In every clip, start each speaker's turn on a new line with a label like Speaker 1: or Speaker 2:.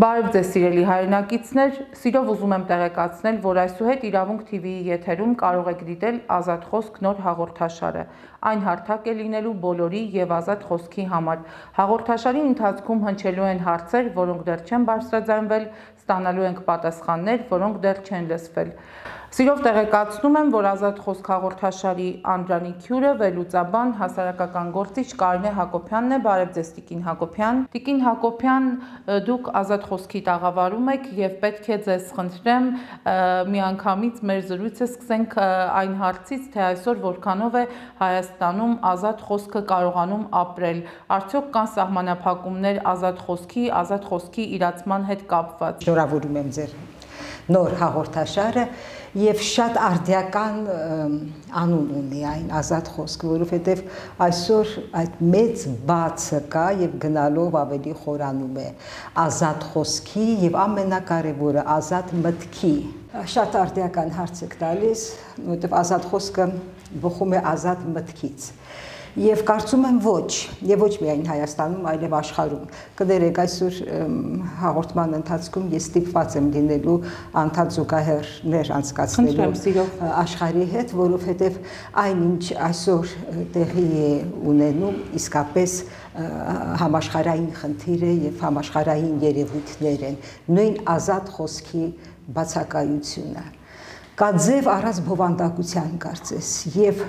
Speaker 1: Բարև ձեզ սիրելի հայրենակիցներ, սիրով ուզում եմ տեղեկացնել, որ այսուհետ Իրավունք TV-ի եթերում կարող եք դիտել Ազատ խոսք նոր հաղորդաշարը։ Այն հարթակ է լինելու բոլորի եւ ազատ խոսքի համար։ Հաղորդաշարի ընթացքում հնչելու են հարցեր, որոնք դեռ չեն բարձրաձայնվել, ստանալու ենք պատասխաններ, որոնք դեռ չեն լսվել։ Սիրով տեղեկացնում եմ, որ Ազատ խոսք հաղորդաշարի Անդրանիկ Քյուրը վերլուծաբան հասարակական գործիչ Կարինե Հակոբյանն է, բարև ձեզ Տիկին Հակոբյան։ Տիկին Հակոբյան, դուք Ազատ խոսքի տաղավարում եք եւ պետք է ձեզ խնդրեմ միանգամից մեր զրույցը սկսենք այն հարցից, թե այսօր որքանով է Հայաստանում ազատ խոսքը կարողանում ապրել։ Արդյոք կան սահմանափակումներ ազատ խոսքի, ազատ խոսքի իրացման հետ կապված։
Speaker 2: Շնորհավորում եմ ձեր նոր հաղորդաշարը եւ շատ արդյական անուն ունի այն ազատ խոսք, որովհետեւ այսօր այդ մեծ բացը կա եւ գնալով ավելի խորանում է ազատ խոսքի եւ ամենակարևորը ազատ մտքի շատ արդյական հարց եք տալիս, որովհետեւ ազատ խոսքը բխում է ազատ մտքից Եվ կարծում եմ ոչ, եւ ոչ միայն Հայաստանում, այլև աշխարհում։ Կներեք, այսօր հաղորդման ընթացքում ես ստիպված եմ լինելու անդադ զուգահեռներ անցկացնելու աշխարհի հետ, որովհետեւ այնինչ այսօր տեղի է ունենում իսկապես համաշխարհային խնդիր է եւ համաշխարհային երևույթներ են նույն ազատ խոսքի բացակայությունը կա ձև առանց բովանդակության կարծես եւ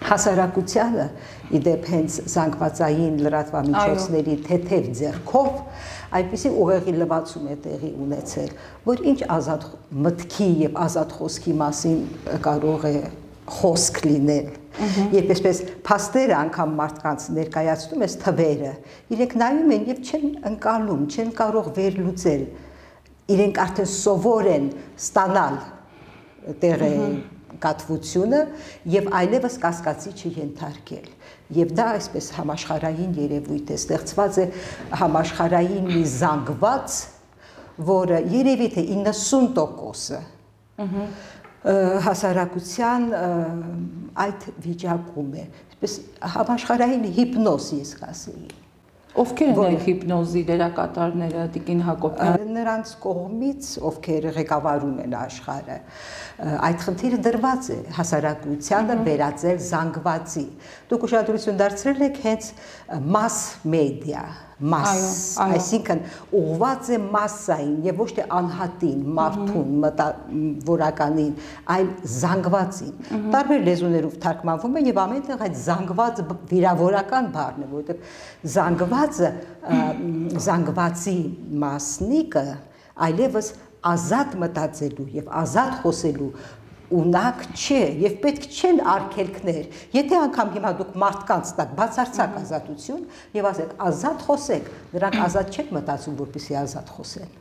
Speaker 2: հասարակությանը իդեպ հենց զանգվածային լրատվամիջոցների թեթև ձեռքով այնպիսի ուղեղի լվացում է տեղի ունեցել, որ ինչ ազատ մտքի եւ ազատ խոսքի մասին կարող է խոսք լինել։ Երբ այսպես փաստերը անգամ մարդկանց ներկայացնում ես թվերը, իրենք նայում են եւ չեն ընկալում, չեն կարող վերլուծել։ Իրենք արդեն սովոր են ստանալ տեղը կատվությունը եւ այլևս կասկածի չենթարկել։ Եվ դա այսպես համաշխարային երևույթ է, ստեղծված է համաշխարային մի զանգված, որը երևի թե 90%-ը հասարակության այդ վիճակում է։ Այսպես համաշխարային հիպնոզ ես կասեի
Speaker 1: Ովքեր են այդ հիպնոզի դերակատարները Տիկին Հակոբյան։
Speaker 2: Նրանց կողմից, ովքեր ղեկավարում են աշխարհը, այդ խնդիրը դրված է հասարակությանը վերածել զանգվածի։ Դուք ուշադրություն դարձրել եք հենց mass media, mass, այսինքն ուղված է massային եւ ոչ թե անհատին, մարդուն, որականին, այլ զանգվածին։ Տարբեր լեզուներով թարգմանվում է եւ ամենտեղ այդ զանգված վիրավորական բառն է, որովհետեւ զանգվածը զանգվածի մասնիկը այլևս ազատ մտածելու եւ ազատ խոսելու ունակ չէ եւ պետք չեն արգելքներ։ Եթե անգամ հիմա դուք մարդկանց տակ բացարձակ ազատություն եւ ասեք ազատ խոսեք, նրանք ազատ չեն մտածում, որպեսզի ազատ խոսեն։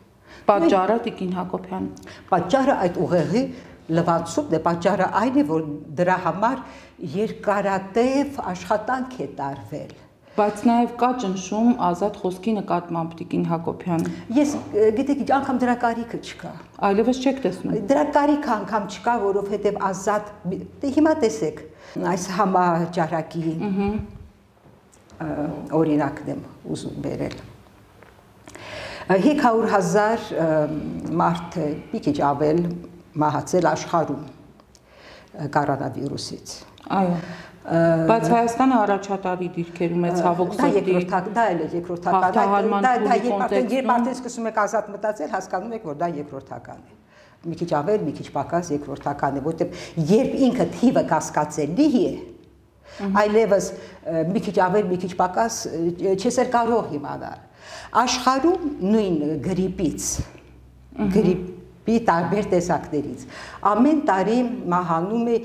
Speaker 1: Պատճառը Տիկին Հակոբյան։
Speaker 2: Պատճառը այդ ուղեղի լվացումն է, պատճառը այն է, որ դրա համար երկարատև աշխատանք է տարվել
Speaker 1: Բայց նաև կա ճնշում ազատ խոսքի նկատմամբ Տիկին Հակոբյան։
Speaker 2: Ես գիտեք, անգամ դրա կարիքը չկա։
Speaker 1: Այլևս չեք տեսնում։
Speaker 2: Դրա կարիքը անգամ չկա, որովհետև ազատ դե հիմա տեսեք, այս համաճարակի օրինակն եմ ուզում բերել։ 500.000 մարդ մի քիչ ավել մահացել աշխարհում կորոնավիրուսից։
Speaker 1: Այո Բայց Հայաստանը առաջատարի դիրքերում է ցավոք
Speaker 2: սրտի։ Դա էլ է երկրորդական։ Դա դա երբ արդեն երբ արդեն սկսում եք ազատ մտածել, հասկանում եք, որ դա երկրորդական է մի քիչ ավել, մի քիչ պակաս երկրորդական է, որովհետև երբ ինքը թիվը կասկածելի է, այլևս մի քիչ ավել, մի քիչ պակաս չես կարող իմանալ։ Աշխարհում նույն գրիպից գրիպ մի տարբեր տեսակներից։ Ամեն տարի մահանում է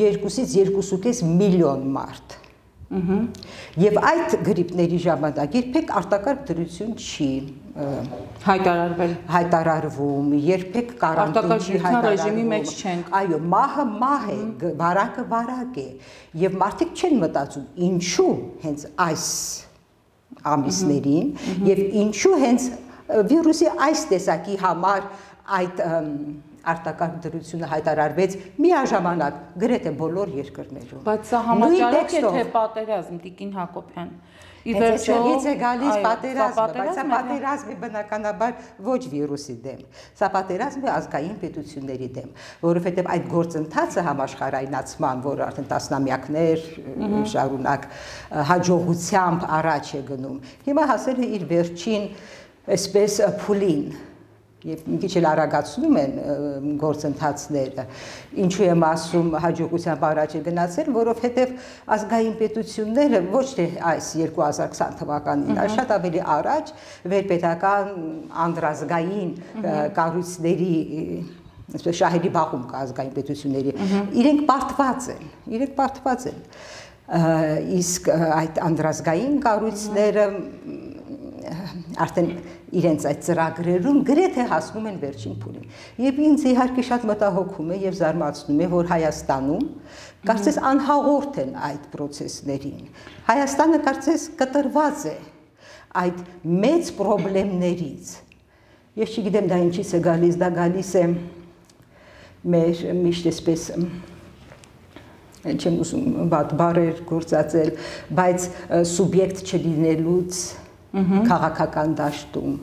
Speaker 2: 2-ից 2.5 միլիոն մարդ։ Եվ այդ գրիպների ժամանակ երբեք արտակարգ դրություն չի
Speaker 1: հայտարարվել
Speaker 2: հայտարարվում երբեք կարանտին չի
Speaker 1: հայտարարվում ռեժիմի մեջ չենք
Speaker 2: այո մահը մահ է վարակը վարակ է եւ մարդիկ չեն մտածում ինչու հենց այս ամիսներին եւ ինչու հենց վիրուսի այս տեսակի համար այդ արտակարգ դրությունը հայտարարվեց միաժամանակ գրեթե բոլոր երկրներում։
Speaker 1: Բայց սա համաճարակ է թե պատերազմ, Տիկին Հակոբյան։
Speaker 2: Ի վերջո հից է գալիս պատերազմը, բայց սա պատերազմի բնականաբար ոչ վիրուսի դեմ։ Սա պատերազմ է ազգային պետությունների դեմ, որովհետև այդ գործընթացը համաշխարհայնացման, որը արդեն տասնամյակներ շարունակ հաջողությամբ առաջ է գնում, հիմա հասել է իր վերջին այսպես փուլին եւ մի քիչ էլ արագացնում են գործընթացները։ Ինչու եմ ասում հաջողությամբ առաջ է գնացել, որովհետեւ ազգային պետությունները ոչ թե այս 2020 թվականին, այլ շատ ավելի առաջ վերպետական անդրազգային կառույցների այսպես շահերի բախում կա ազգային պետությունների իրենք պարտված են իրենք պարտված են իսկ այդ անդրազգային կառույցները արդեն իրենց այդ ծրագրերում գրեթե հասնում են վերջին փուլին։ Եվ ինձ իհարկե շատ մտահոգում է եւ զարմացնում է, որ Հայաստանում կարծես անհաղորդ են այդ process-ներին։ Հայաստանը կարծես կտրված է այդ մեծ խնդիրներից։ Ես չգիտեմ դա ինչից է գալիս, դա գալիս է մեր միշտ էսպես չեմ ուզում բադ բարեր գործածել, բայց սուբյեկտ չլինելուց քաղաքական դաշտում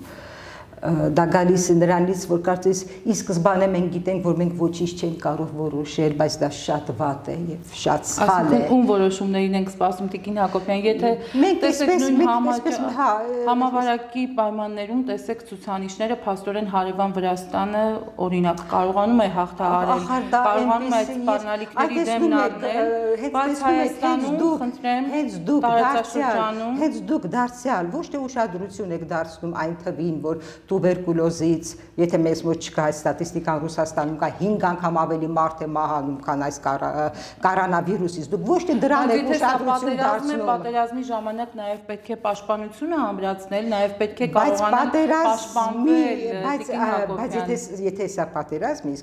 Speaker 2: դա գալիս է նրանից, որ կարծես ի սկզբանե մենք գիտենք, որ մենք ոչինչ չենք կարող որոշել, բայց դա շատ վատ է եւ շատ սխալ է։
Speaker 1: Ում որոշումներին ենք սպասում Տիկին Հակոբյան, եթե տեսեք նույն հա, համավարակի պայմաններում տեսեք ցուցանիշները փաստորեն Հարևան Վրաստանը օրինակ կարողանում է հաղթահարել, կարողանում է սպառնալիքների դեմ նարդել, բայց Հայաստանում խնդրեմ
Speaker 2: հենց դուք դարձյալ, հենց դուք դարձյալ ոչ թե ուշադրություն եք դարձնում այն թվին, որ տուբերկուլոզից, եթե մեզ մոտ չկա այդ ստատիստիկան Ռուսաստանում կա 5 անգամ ավելի մարդ է մահանում, քան այս կորոնավիրուսից։ Դուք ոչ թե դրան եք ուշադրություն դարձնում։
Speaker 1: Պատերազմի ժամանակ նաև պետք է պաշտպանությունը ամրացնել, նաև պետք է կարողանալ պաշտպանվել։
Speaker 2: Բայց բայց եթե եթե սա պատերազմ է,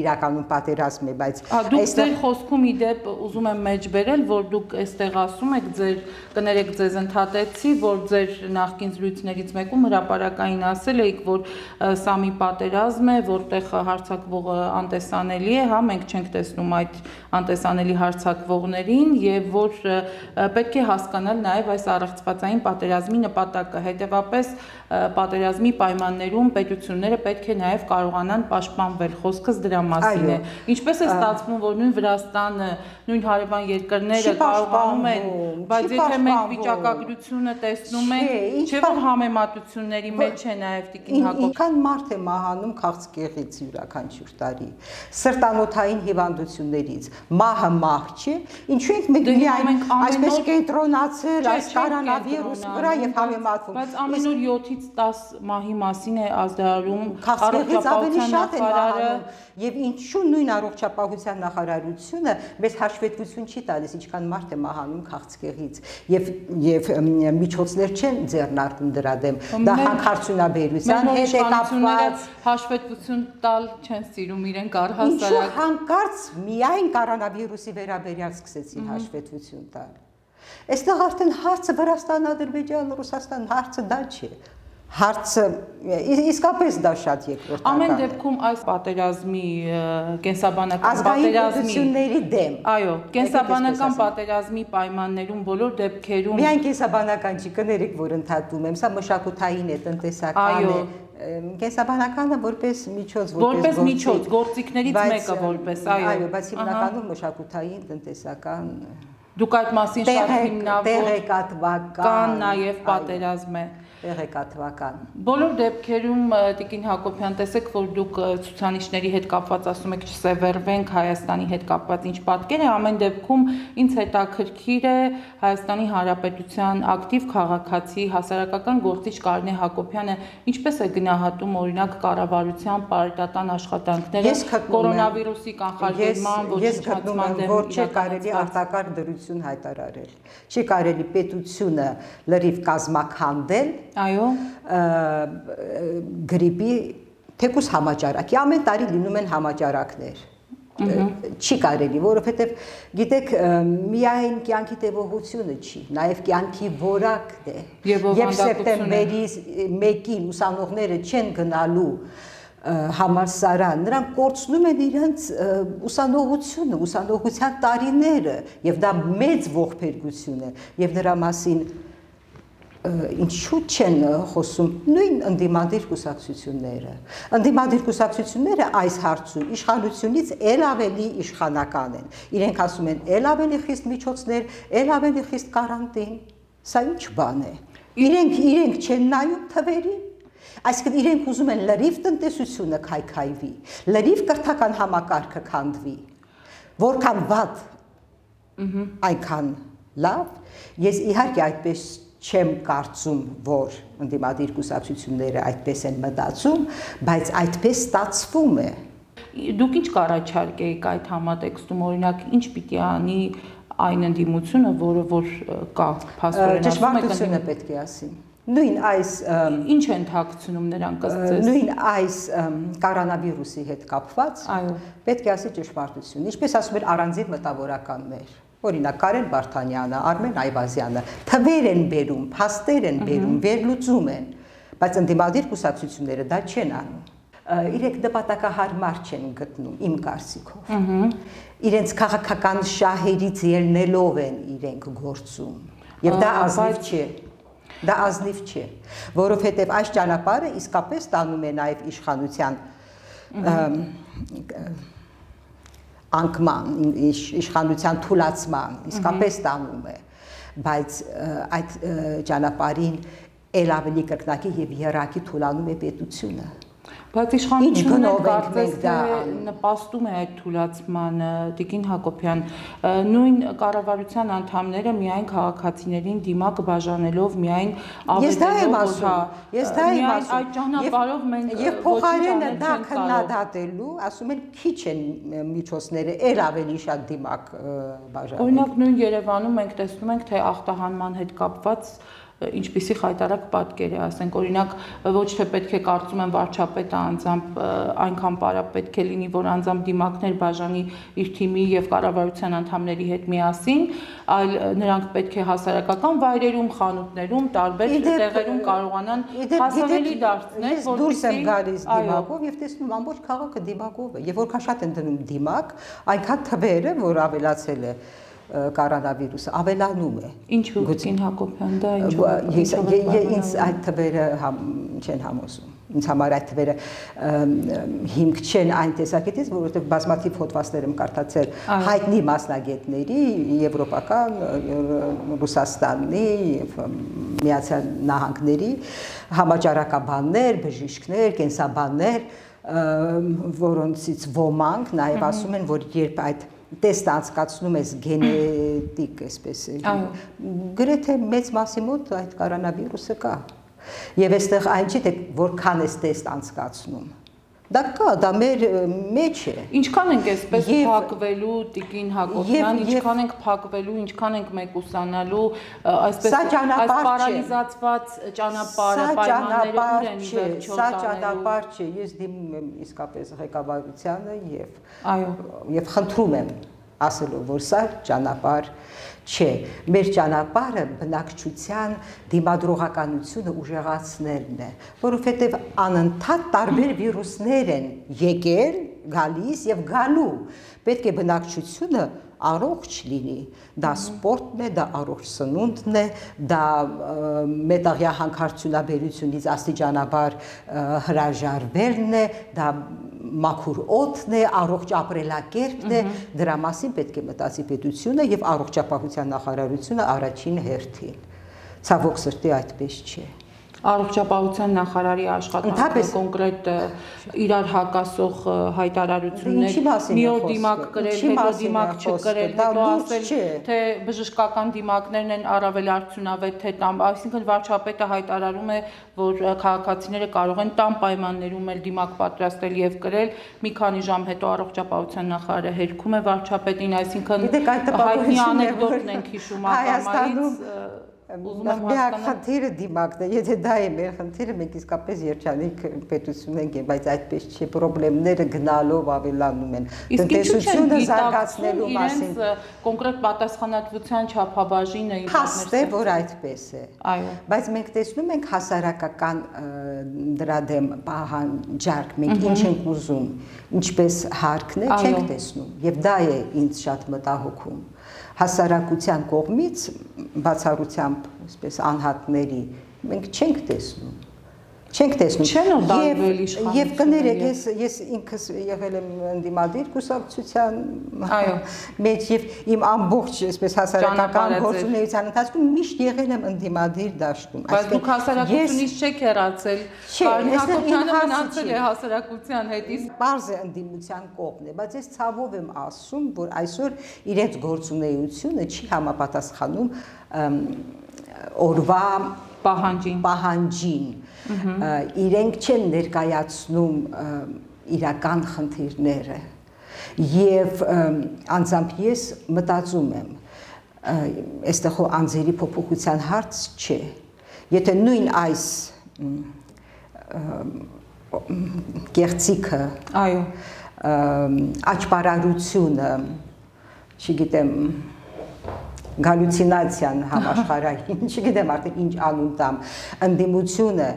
Speaker 2: իրականում պատերազմ է, բայց
Speaker 1: դուք ձեր խոսքում իդեպ ուզում եմ մեջ բերել, որ դուք այստեղ ասում եք ձեր կներեք ձեզ ընդհատեցի, որ ձեր նախկին զրույցներից մեկում հրաապարակային ասել ասել էիք, որ սա մի պատերազմ է, որտեղ հարցակվողը անտեսանելի է, հա, մենք չենք տեսնում այդ անտեսանելի հարցակվողներին եւ որ պետք է հասկանալ նաեւ այս առողջվածային պատերազմի նպատակը։ Հետևապես պատերազմի պայմաններում պետությունները պետք է նաև կարողանան պաշտպանվել։ Խոսքս դրա մասին է։ Ինչպես է ստացվում, որ նույն Վրաստանը, նույն հարևան երկրները կարողանում են, բայց եթե մենք վիճակագրությունը տեսնում ենք, չէ՞ որ համեմատությունների մեջ է նաև Տիկին Հակոբ։
Speaker 2: Ինչքան մարդ է մահանում քաղցկեղից յուրաքանչյուր տարի, սրտանոթային հիվանդություններից, մահը մահ չէ, ինչու ենք մենք միայն այսպես կենտրոնացել այս կորոնավիրուսի վրա եւ համեմատվում։
Speaker 1: Բայց ամեն օր 7-ից 5-ից 10 մահի մասին է ազդարարում
Speaker 2: քաղաքից ավելի շատ է մահանում եւ ինչու նույն առողջապահության նախարարությունը մեզ հաշվետվություն չի տալիս ինչքան մարդ է մահանում քաղցկեղից եւ եւ միջոցներ չեն ձեռնարկում դրա դեմ դա հանքարդյունաբերության հետ է կապված
Speaker 1: հաշվետվություն տալ չեն սիրում իրենք առհասարակ
Speaker 2: ինչու հանկարծ միայն կորոնավիրուսի վերաբերյալ սկսեցին հաշվետվություն տալ Այստեղ արդեն հարցը Վրաստան, Ադրբեջան, Ռուսաստան հարցը դա չի հարցը իսկապես դա շատ երկրորդ
Speaker 1: ամեն դեպքում այս պատերազմի կենսաբանական
Speaker 2: պատերազմի դեմ
Speaker 1: այո կենսաբանական պատերազմի պայմաններում բոլոր դեպքերում
Speaker 2: միայն կենսաբանական չի կներեք որ ընդհատում եմ սա մշակութային է տնտեսական է կենսաբանականը որպես միջոց
Speaker 1: որպես միջոց գործիքներից մեկը որպես այո
Speaker 2: այո բայց հիմնականում մշակութային տնտեսական
Speaker 1: դուք այդ մասին շատ հիմնավոր
Speaker 2: տեղեկատվական
Speaker 1: նաև պատերազմ է
Speaker 2: տեղեկատվական։
Speaker 1: Բոլոր դեպքերում Տիկին Հակոբյան տեսեք, որ դուք ցուցանիշների հետ կապված ասում եք չսևեռվենք Հայաստանի հետ կապված ինչ պատկեր է, ամեն դեպքում ինձ հետաքրքիր է Հայաստանի Հանրապետության ակտիվ քաղաքացի հասարակական գործիչ Կարնե Հակոբյանը ինչպես է գնահատում օրինակ կառավարության պարետատան աշխատանքները կորոնավիրուսի կանխարգելման ոչնչացման
Speaker 2: դեմ որ չի կարելի արտակարգ դրություն հայտարարել։ Չի կարելի պետությունը լրիվ կազմակերպել
Speaker 1: Այո։
Speaker 2: գրիպի թեկուս համաճարակի ամեն տարի լինում են համաճարակներ չի կարելի, որովհետև գիտեք, միայն կյանքի տևողությունը չի, նաև կյանքի որակն է։ Եվ սեպտեմբերի 1-ին ուսանողները չեն գնալու համալսարան, նրանք կորցնում են իրենց ուսանողությունը, ուսանողության տարիները, եւ դա մեծ ողբերգություն է, եւ դրա մասին ինչու չեն խոսում նույն ընդդիմադիր կուսակցությունները։ Ընդդիմադիր կուսակցությունները այս հարցում իշխանությունից ել ավելի իշխանական են։ Իրենք ասում են ել ավելի խիստ միջոցներ, ել ավելի խիստ կարանտին։ Սա ինչ բան է։ Իրենք իրենք չեն նայում թվերին Այսինքն իրենք ուզում են լրիվ տնտեսությունը քայքայվի, լրիվ կրթական համակարգը քանդվի։ Որքան վատ, այնքան լավ։ Ես իհարկե այդպես չեմ կարծում, որ ընդդիմադիր կուսակցությունները այդպես են մտածում, բայց այդպես ստացվում է։
Speaker 1: Դուք ինչ կառաջարկեիք այդ համատեքստում, օրինակ, ինչ պիտի անի այն ընդդիմությունը, որը որ կա,
Speaker 2: փաստորեն ճշմարտությունը պետք է ասին նույն այս
Speaker 1: ինչ են թաքցնում նրանք ըստ
Speaker 2: նույն այս կորոնավիրուսի հետ կապված պետք է ասի ճշմարտություն ինչպես ասում են առանձին մտավորականներ օրինակ Կարեն Վարդանյանը, Արմեն Այվազյանը թվեր են բերում, փաստեր են բերում, վերլուծում են, բայց ընդդիմադիր կուսակցությունները դա չեն անում իրենք նպատակահարմար չեն գտնում իմ կարծիքով։ Իրենց քաղաքական շահերից ելնելով են իրենք գործում։ Եվ դա ազնիվ չէ։ Դա ազնիվ չէ, որովհետև այս ճանապարհը իսկապես տանում է նաև իշխանության անկման, իշխանության թուլացման, իսկապես տանում է, բայց այդ ճանապարհին ել ավելի կրկնակի եւ երակի թուլանում է պետությունը
Speaker 1: Բայց իշխանությունը կարծես թե նպաստում է այդ թուլացմանը, Տիկին Հակոբյան, նույն կառավարության անդամները միայն քաղաքացիներին դիմակ բաժանելով միայն
Speaker 2: ավելելով Ես դա եմ ասում։ Ես դա եմ ասում։
Speaker 1: Այդ ճանապարհով մենք
Speaker 2: եւ փոխարենը դա քննադատելու, ասում են քիչ են միջոցները, ել ավելի շատ դիմակ բաժանել։
Speaker 1: Օրինակ նույն Երևանում մենք տեսնում ենք, թե ախտահանման հետ կապված ինչպիսի խայտարակ պատկեր է, ասենք օրինակ ոչ թե պետք է կարծում եմ վարչապետը անձամբ այնքան պարա պետք է լինի, որ անձամբ դիմակներ բաժանի իր թիմի եւ կառավարության անդամների հետ միասին, այլ նրանք պետք է հասարակական վայրերում, խանութներում, տարբեր տեղերում կարողանան հասանելի դարձնել,
Speaker 2: որ դուրս եմ գալիս դիմակով եւ տեսնում ամբողջ քաղաքը դիմակով է եւ որքան շատ են դնում դիմակ, այնքան թվերը, որ ավելացել է կորոնավիրուսը ավելանում է։
Speaker 1: Ինչու՞ Գուցին Հակոբյան, դա ինչու՞։
Speaker 2: Ես ինձ այդ թվերը չեն համոզում ինձ համար այդ թվերը հիմք չեն այն տեսակետից, որովհետև բազմաթիվ հոդվածներ եմ կարդացել հայտնի մասնագետների, եվրոպական, Ռուսաստանի եւ Միացյալ Նահանգների համաճարակաբաններ, բժիշկներ, կենսաբաններ, որոնցից ոմանք նաև ասում են, որ երբ այդ տեստ անցկացնում ես գենետիկ, այսպես գրեթե մեծ մասի մոտ այդ կորոնավիրուսը կա։ Եվ այստեղ այն չի թե որքան ես տեստ անցկացնում Դա կա, դա մեր մեջ է։
Speaker 1: Ինչքան ենք այսպես փակվելու Տիկին Հակոբյան, ինչքան ենք փակվելու, ինչքան ենք մեկուսանալու, այսպես այս պարալիզացված ճանապարհը, պայմանները ուր են վերջո
Speaker 2: Սա ճանապարհ չէ, ես դիմում եմ իսկապես ղեկավարությանը եւ այո, եւ խնդրում եմ ասելով, որ սա ճանապարհ չէ։ Մեր ճանապարհը բնակչության դիմադրողականությունը ուժեղացնելն է, որովհետև անընդհատ տարբեր վիրուսներ են եկել, գալիս եւ գալու։ Պետք է բնակչությունը առողջ լինի։ Դա սպորտն է, դա առողջ սնունդն է, դա մետաղյա հանքարդյունաբերությունից աստիճանաբար հրաժարվելն է, դա մաքուր օդն է, առողջ ապրելակերպն է, դրա մասին պետք է մտածի պետությունը եւ առողջապահության նախարարությունը առաջին հերթին։ Ցավոք սրտի այդպես չէ
Speaker 1: առողջապահության նախարարի աշխատանքը կոնկրետ իրար հակասող հայտարարություններ մի օր դիմակ կրել, հետո դիմակ չկրել, հետո ասել թե բժշկական դիմակներն են առավել արդյունավետ թե տամ, այսինքն վարչապետը հայտարարում է, որ քաղաքացիները կարող են տամ պայմաններում էլ դիմակ պատրաստել եւ կրել, մի քանի ժամ հետո առողջապահության նախարարը հերքում է վարչապետին, այսինքն հայտնի անեկդոտն ենք հիշում ակամայից ուզում եմ
Speaker 2: հասկանալ։ Խնդիրը դիմակն է, եթե դա է մեր խնդիրը, մենք իսկապես երջանիկ պետություն ենք, բայց այդպես չէ, խնդիրները գնալով ավելանում են։
Speaker 1: Տնտեսությունը զարգացնելու մասին կոնկրետ պատասխանատվության չափաբաժինը
Speaker 2: Փաստ է, որ այդպես է։
Speaker 1: Այո։
Speaker 2: Բայց մենք տեսնում ենք հասարակական դրա դեմ պահանջարկ, մենք ինչ ենք ուզում, ինչպես հարկն է, չենք տեսնում։ Եվ դա է ինձ շատ մտահոգում հասարակության կողմից բացառությամբ, այսպես անհատների մենք չենք տեսնում չենք տեսնում։
Speaker 1: Չեն օտարվել իշխանությունը։
Speaker 2: Եվ կներեք, ես ես ինքս եղել եմ ընդդիմադիր կուսակցության այո մեջ եւ իմ ամբողջ, այսպես հասարակական գործունեության ընթացքում միշտ եղել եմ ընդդիմադիր դաշտում։
Speaker 1: Բայց դուք հասարակությունից չեք հեռացել։ Կարեն Հակոբյանը մնացել է հասարակության հետ իսկ
Speaker 2: բարձ է ընդդիմության կողմն է, բայց ես ցավով եմ ասում, որ այսօր իրենց գործունեությունը չի համապատասխանում օրվա
Speaker 1: պահանջին
Speaker 2: պահանջին իրենք չեն ներկայացնում իրական խնդիրները եւ անձամբ ես մտածում եմ այստեղ անձերի փոփոխության հարց չէ եթե նույն այս կեղծիքը
Speaker 1: այո
Speaker 2: աճպարարությունը չգիտեմ գալյուցինացիան համաշխարհային, չգիտեմ արդեն ինչ անուն տամ, ընդդիմությունը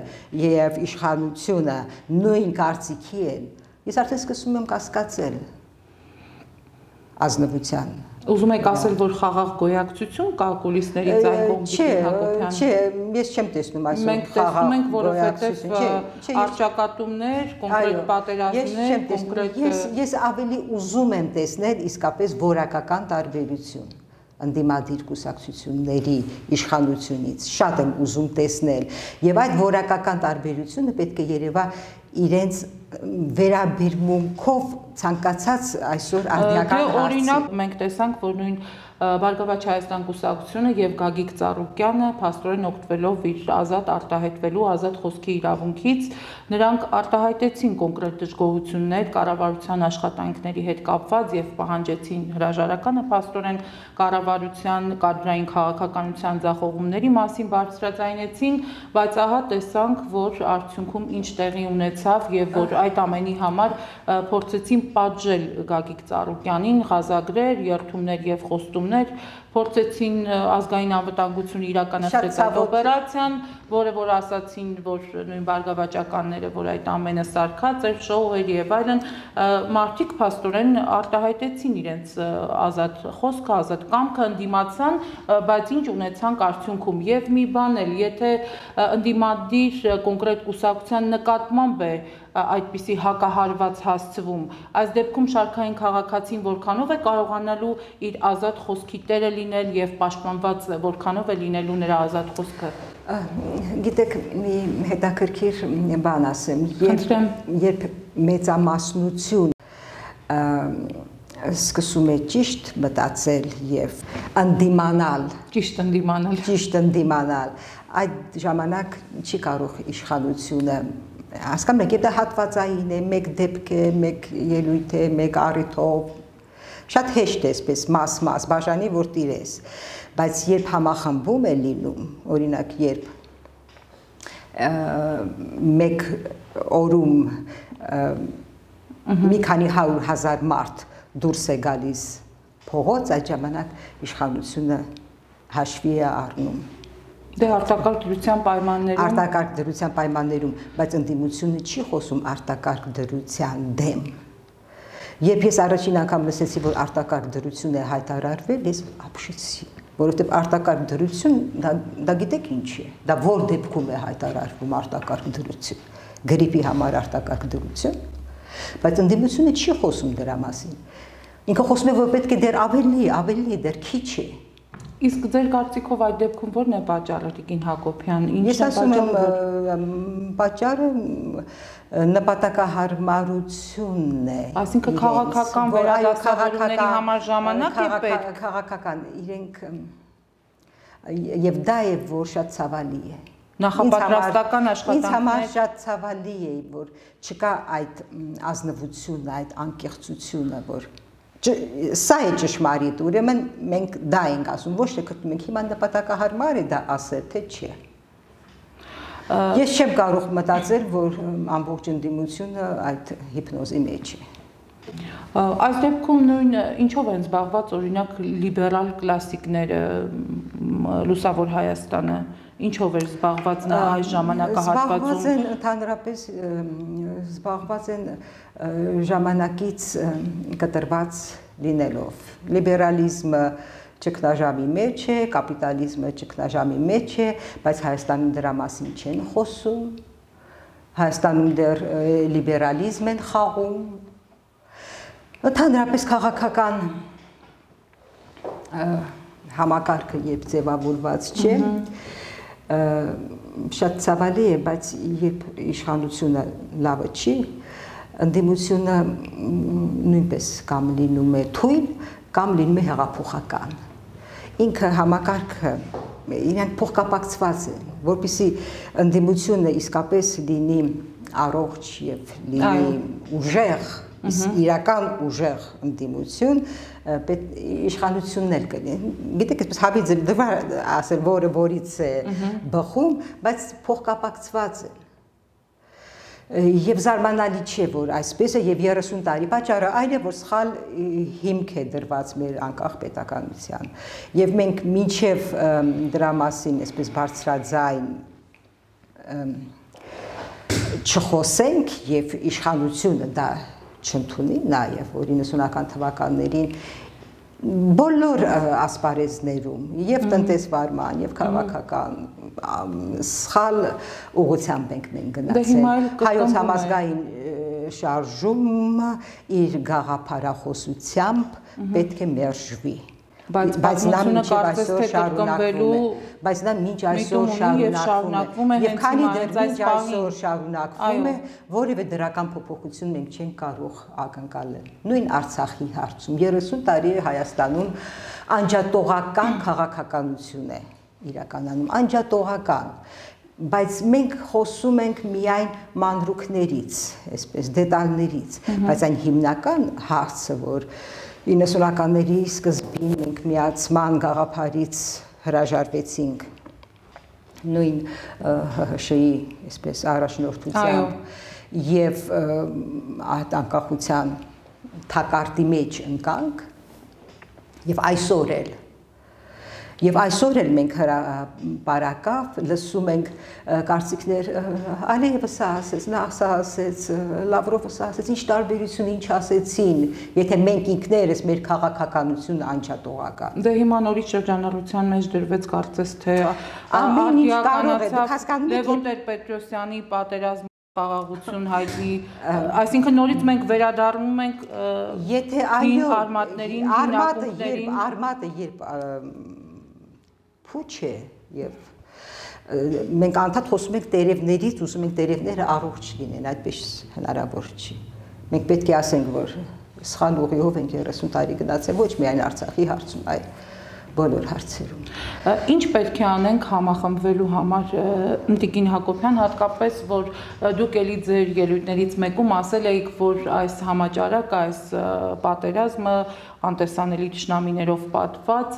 Speaker 2: եւ իշխանությունը նույն կարծիքի են։ Ես արդեն սկսում եմ կասկածել ազնվության
Speaker 1: Ուզում եք ասել, որ խաղաղ գոյակցություն կա կուլիսներից այն կողմից
Speaker 2: Հակոբյան։ Չէ, ես չեմ տեսնում այսօր
Speaker 1: մենք տեսնում ենք, որովհետև արճակատումներ, կոնկրետ պատերազմներ, կոնկրետ
Speaker 2: Ես ես ավելի ուզում եմ տեսնել իսկապես որակական տարբերություն ընդդիմադիր կուսակցությունների իշխանությունից շատ եմ ուզում տեսնել եւ այդ որակական տարբերությունը պետք է երևա իրենց վերաբերմունքով ցանկացած այսօր արդյական
Speaker 1: հարցի։ Օրինակ մենք տեսանք, որ նույն Բարգավաճ Հայաստան կուսակցությունը եւ Գագիկ Ծառուկյանը փաստորեն օգտվելով իր ազատ արտահայտվելու ազատ խոսքի իրավունքից նրանք արտահայտեցին կոնկրետ դժգոհություններ կառավարության աշխատանքների հետ կապված եւ պահանջեցին հրաժարականը փաստորեն կառավարության կադրային քաղաքականության ձախողումների մասին բարձրաձայնեցին, բայց ահա տեսանք, որ արդյունքում ինչ տեղի ունեցավ եւ որ այդ ամենի համար փորձեցին պատժել Գագիկ Ծառուկյանին, ղազագրեր, երթումներ եւ խոստումներ փորձեցին ազգային անվտանգություն իրականացնել այդ օպերացիան, որը որ ասացին, որ նույն բարգավաճականները, որ այդ ամենը սարկած էր, շոուեր եւ այլն, մարդիկ փաստորեն արտահայտեցին իրենց ազատ խոսքը, ազատ կամքը, ընդդիմացան, բայց ինչ ունեցանք արդյունքում եւ մի բան էլ, եթե ընդդիմադիր կոնկրետ կուսակցության նկատմամբ է այդպիսի հակահարված հասցվում, այս դեպքում շարքային քաղաքացին որքանով է կարողանալու իր ազատ խոսքի տերը լինել եւ պաշտպանված որքանով է լինելու նրա ազատ խոսքը։
Speaker 2: Գիտեք, մի հետաքրքիր բան ասեմ, երբ երբ մեծամասնություն սկսում է ճիշտ մտածել եւ ընդդիմանալ
Speaker 1: ճիշտ ընդդիմանալ
Speaker 2: ճիշտ ընդդիմանալ այդ ժամանակ չի կարող իշխանությունը հասկանում եք, դա հատվածային է, մեկ դեպք է, մեկ ելույթ է, մեկ առիթով Շատ հեշտ է այսպես մաս-մաս բաժանի որ տիրես, բայց երբ համախմբում է լինում, օրինակ երբ մեկ օրում մի քանի 100.000 մարդ դուրս է գալիս փողոց, այդ ժամանակ իշխանությունը հաշվի է առնում
Speaker 1: Դե արտակարգ դրության պայմաններում
Speaker 2: արտակարգ դրության պայմաններում, բայց ընդդիմությունը չի խոսում արտակարգ դրության դեմ։ Երբ ես առաջին անգամ լսեցի, որ արտակարգ դրություն է հայտարարվել, ես ապշեցի, որովհետև արտակարգ դրություն դա, դա գիտեք ինչ է։ Դա որ դեպքում է հայտարարվում արտակարգ դրություն։ Գրիպի համար արտակարգ դրություն, բայց ընդդիմությունը չի խոսում դրա մասին։ Ինքը խոսում է, որ պետք է դեռ ավելի, ավելի դեռ քիչ է։
Speaker 1: Իսկ ձեր կարծիքով այդ դեպքում ո՞րն է պատճառը, Տիկին Հակոբյան։
Speaker 2: Ինչ է պատճառը։ Պատճառը նպատակահարմարությունն է։
Speaker 1: Այսինքն քաղաքական վերադասավորումների համար ժամանակ է պետք։
Speaker 2: Քաղաքական իրենք եւ դա է որ շատ ցավալի է
Speaker 1: նախապատրաստական աշխատանքներ
Speaker 2: ինձ համար շատ ցավալի է որ չկա այդ ազնվությունը այդ անկեղծությունը որ սա է ճշմարիտ, ուրեմն մենք դա ենք ասում, ոչ թե մենք հիմա նպատակահարմար է դա ասել, թե չէ։ Ես չեմ կարող մտածել, որ ամբողջ ընդդիմությունը այդ հիպնոզի մեջ է։
Speaker 1: Այս դեպքում նույն ինչով են զբաղված օրինակ լիբերալ կլասիկները լուսավոր Հայաստանը ինչով էր զբաղված նա այս ժամանակահատվածում?
Speaker 2: զբաղված են ընդհանրապես զբաղված են ժամանակից կտրված լինելով լիբերալիզմը ճգնաժամի մեջ է, կապիտալիզմը ճգնաժամի մեջ է, բայց Հայաստանում դրա մասին չեն խոսում։ Հայաստանում դեռ լիբերալիզմ են խաղում։ Ընդհանրապես քաղաքական համակարգը երբ ձևավորված չէ, շատ ցավալի է, բայց երբ իշխանությունը լավը չի, ընդդիմությունը նույնպես կամ լինում է թույլ, կամ լինում է հեղափոխական ինքը համակարգը իրենք փոխկապակցված են, որpիսի ընդդիմությունը իսկապես լինի առողջ եւ լինի ուժեղ, իրական ուժեղ ընդդիմություն, պետք իշխանությունն էլ կլինի։ Գիտեք, այսպես հավիձ դվար ասել, որը որից է բխում, բայց փոխկապակցված են եւ զարմանալի չէ որ այսպես է եւ 30 տարի պատճառը այլ է որ սխալ հիմք է դրված մեր անկախ պետականության եւ մենք մինչեւ դրա մասին այսպես բարձրաձայն չխոսենք եւ իշխանությունը դա չընդունի նաեւ որ 90-ական թվականներին բոլոր ասպարեզներում եւ տնտեսվարման եւ քաղաքական սխալ ուղղությամբ ենք մենք
Speaker 1: դե
Speaker 2: գնացել հայոց համազգային շարժումը իր գաղափարախոսությամբ պետք է մերժվի
Speaker 1: բայց բայց նա մինչ այսօր շարունակվելու
Speaker 2: բայց նա մինչ այսօր շարունակվում է եւ քանի դեռ մինչ այսօր շարունակվում է որևէ դրական փոփոխություն մենք չենք կարող ակնկալել նույն Արցախի հարցում. 30 տարի է Հայաստանում անջատողական քաղաքականություն է իրականանում անջատողական բայց մենք խոսում ենք միայն մանրուքներից, այսպես դետալներից, բայց այն հիմնական հարցը, որ 90-ականների սկզբին մենք միացման գաղափարից հրաժարվեցինք նույն ՀՀՇ-ի այսպես առաջնորդությամբ եւ այդ անկախության թակարդի մեջ ընկանք եւ այսօր էլ Եվ այսօր էլ մենք հրապարակավ լսում ենք կարծիքներ Ալիևը սա ասեց, նա սա ասեց, Լավրովը սա ասեց, ինչ տարբերություն ինչ ասեցին, եթե մենք ինքներս մեր քաղաքականությունը անչատողական։
Speaker 1: Դե հիմա նորից շրջանառության մեջ դրվեց կարծես թե
Speaker 2: ամեն ինչ կարող է, հասկանում
Speaker 1: եք Լևոն Տեր-Պետրոսյանի պատերազմ խաղաղություն հայտնի, այսինքն նորից մենք վերադառնում ենք
Speaker 2: եթե այո արմատներին, արմատը երբ արմատը երբ փուչ է եւ մենք անդադ խոսում ենք տերևներից, ուզում ենք տերևները առողջ լինեն, այդպես հնարավոր չի։ Մենք պետք է ասենք, որ սխալ ուղիով ենք 30 տարի գնացել ոչ միայն Արցախի հարցում, այլ բոլոր հարցերում։
Speaker 1: Ինչ պետք է անենք համախմբվելու համար Տիկին Հակոբյան, հատկապես որ դուք ելի ձեր ելույթներից մեկում ասել էիք, որ այս համաճարակը, այս պատերազմը անտեսանելի ճշնամիներով պատված,